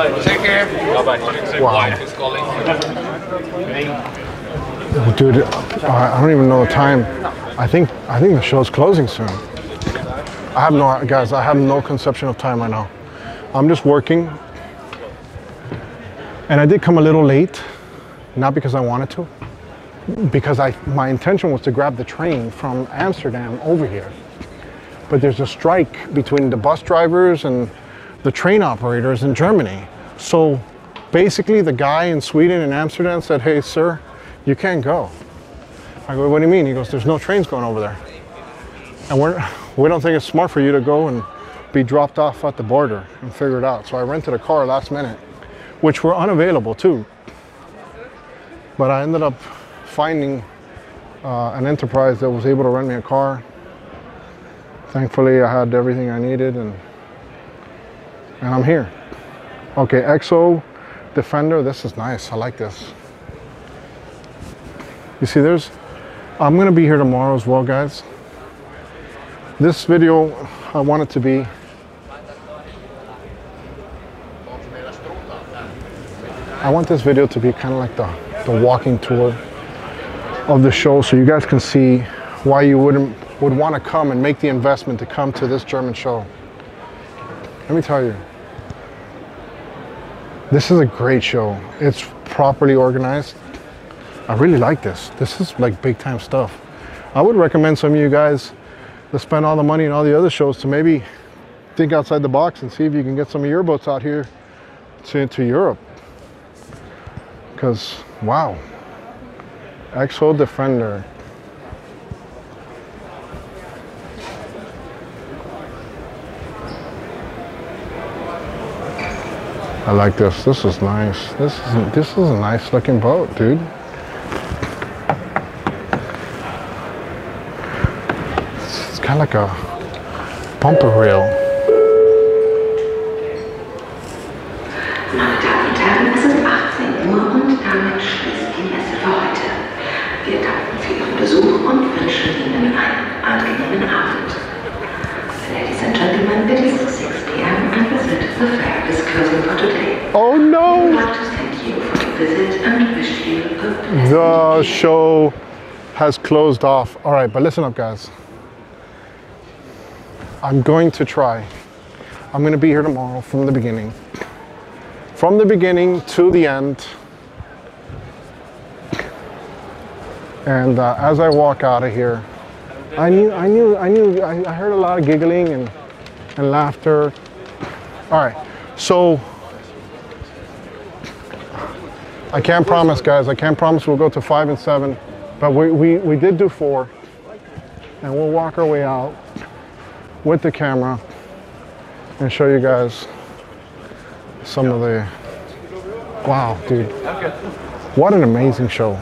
Take care. Bye-bye. Wow. Wife calling. Dude, I I don't even know the time. I think I think the show's closing soon. I have no guys. I have no conception of time right now. I'm just working, and I did come a little late, not because I wanted to, because I my intention was to grab the train from Amsterdam over here. But there's a strike between the bus drivers and the train operators in Germany. So Basically, the guy in Sweden in Amsterdam said, "Hey, sir, you can't go." I go, "What do you mean?" He goes, "There's no trains going over there, and we're we don't think it's smart for you to go and be dropped off at the border and figure it out." So I rented a car last minute, which were unavailable too. But I ended up finding uh, an enterprise that was able to rent me a car. Thankfully, I had everything I needed, and and I'm here. Okay, EXO Defender. This is nice. I like this. You see, there's. I'm gonna be here tomorrow as well, guys. This video, I want it to be. I want this video to be kind of like the, the walking tour of the show so you guys can see why you wouldn't would want to come and make the investment to come to this German show. Let me tell you, this is a great show. It's properly organized. I really like this. This is like big time stuff. I would recommend some of you guys to spend all the money on all the other shows to maybe think outside the box and see if you can get some of your boats out here to, to Europe. Because, wow, Exo Defender. I like this. This is nice. This is this is a nice looking boat, dude. It's kind of like a bumper reel. Meine Damen und Herren, es ist 18 Uhr und damit schließt die Messe für heute. Wir danken für Ihren Besuch und wünschen Ihnen einen angenehmen Abend. Ladies and gentlemen, it is 6 p.m. and visit the fair is closing for today. Oh We would no! like to thank you for your visit and wish you a pleasant The show has closed off. All right, but listen up, guys. I'm going to try. I'm going to be here tomorrow from the beginning. From the beginning to the end. And uh, as I walk out of here, I knew, I knew, I knew, I, I heard a lot of giggling and, and laughter. All right, so I can't promise, guys. I can't promise we'll go to five and seven, but we, we, we did do four, and we'll walk our way out with the camera and show you guys some of the. Wow, dude! What an amazing show!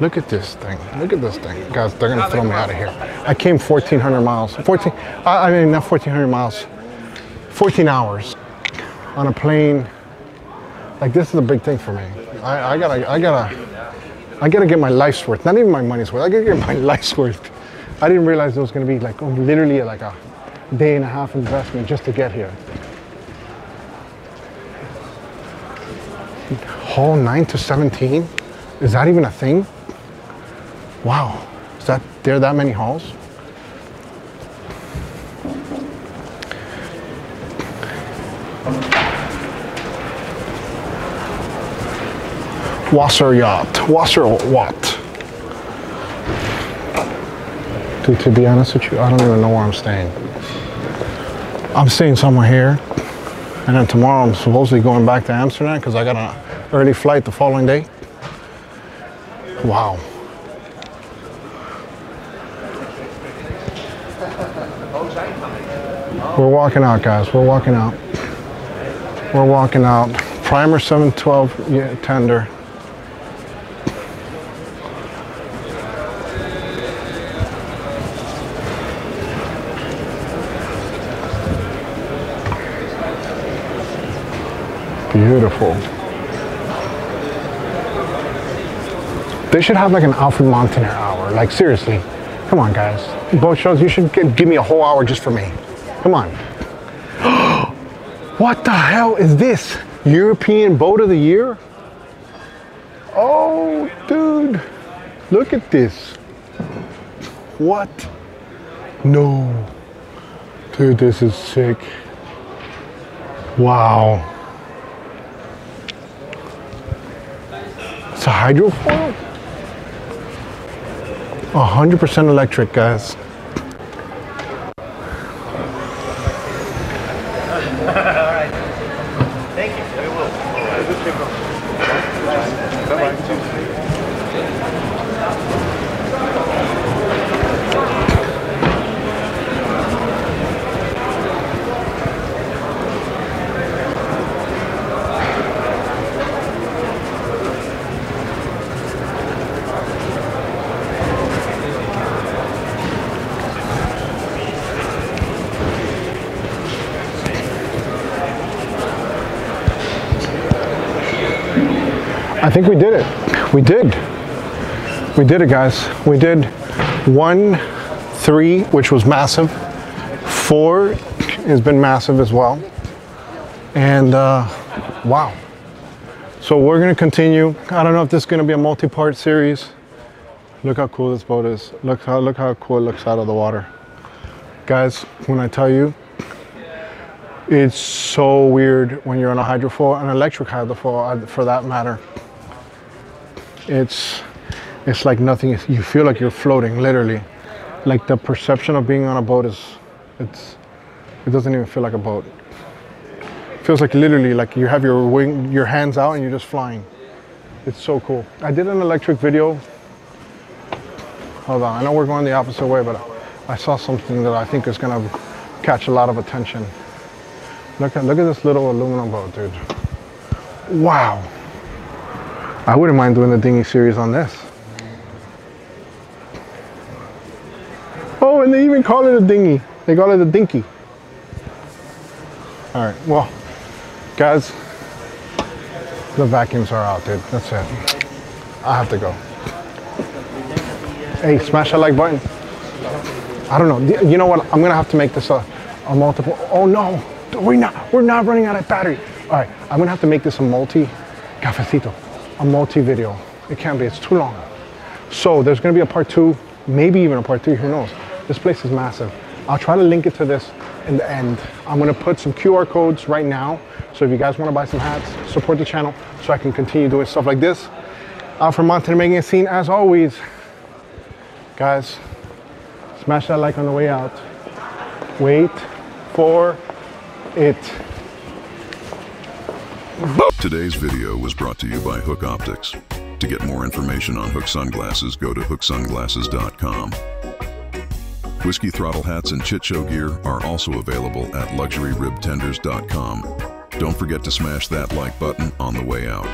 Look at this thing. Look at this thing, guys. They're gonna throw me out of here. I came 1,400 miles. 14. I, I mean, not 1,400 miles. 14 hours on a plane like this is a big thing for me. I, I gotta, I gotta, I gotta get my life's worth. Not even my money's worth. I gotta get my life's worth. I didn't realize it was gonna be like oh, literally like a day and a half investment just to get here. Hall nine to seventeen, is that even a thing? Wow, is that there that many halls? Wasser yacht, Wasser what? Dude, to be honest with you, I don't even know where I'm staying. I'm staying somewhere here, and then tomorrow I'm supposedly going back to Amsterdam because I got an early flight the following day. Wow. We're walking out, guys. We're walking out. We're walking out. Primer 712 yeah, tender. They should have like an Alfred Montaner hour. Like seriously, come on, guys. Boat shows. You should give me a whole hour just for me. Come on. what the hell is this? European Boat of the Year? Oh, dude, look at this. What? No. Dude, this is sick. Wow. It's a hydrofoil? 100% electric, guys. We did. We did it, guys. We did one, three, which was massive. Four has been massive as well. And uh, wow. So we're gonna continue. I don't know if this is gonna be a multi-part series. Look how cool this boat is. Look how look how cool it looks out of the water. Guys, when I tell you, it's so weird when you're on a hydrofoil, an electric hydrofoil uh, for that matter. It's it's like nothing. You feel like you're floating, literally. Like the perception of being on a boat is, it's, it doesn't even feel like a boat. It feels like literally like you have your wing, your hands out and you're just flying. It's so cool. I did an electric video. Hold on, I know we're going the opposite way, but I saw something that I think is gonna catch a lot of attention. Look at look at this little aluminum boat, dude. Wow. I wouldn't mind doing the dinghy series on this. Oh, and they even call it a dinghy. They call it a dinky. All right, well, guys, the vacuums are out, dude. That's it. I have to go. Hey, smash that like button. I don't know. You know what? I'm gonna have to make this a, a multiple. Oh no, we're not. We're not running out of battery. All right, I'm gonna have to make this a multi cafecito, a multi video. It can't be. It's too long. So there's gonna be a part two, maybe even a part three. Who knows? This place is massive. I'll try to link it to this in the end. I'm gonna put some QR codes right now. So if you guys wanna buy some hats, support the channel so I can continue doing stuff like this. Alfred Montaner making a scene as always. Guys, smash that like on the way out. Wait for it. Today's video was brought to you by Hook Optics. To get more information on Hook Sunglasses, go to hooksunglasses.com. Whiskey throttle hats and chit show gear are also available at luxuryribtenders.com. Don't forget to smash that like button on the way out.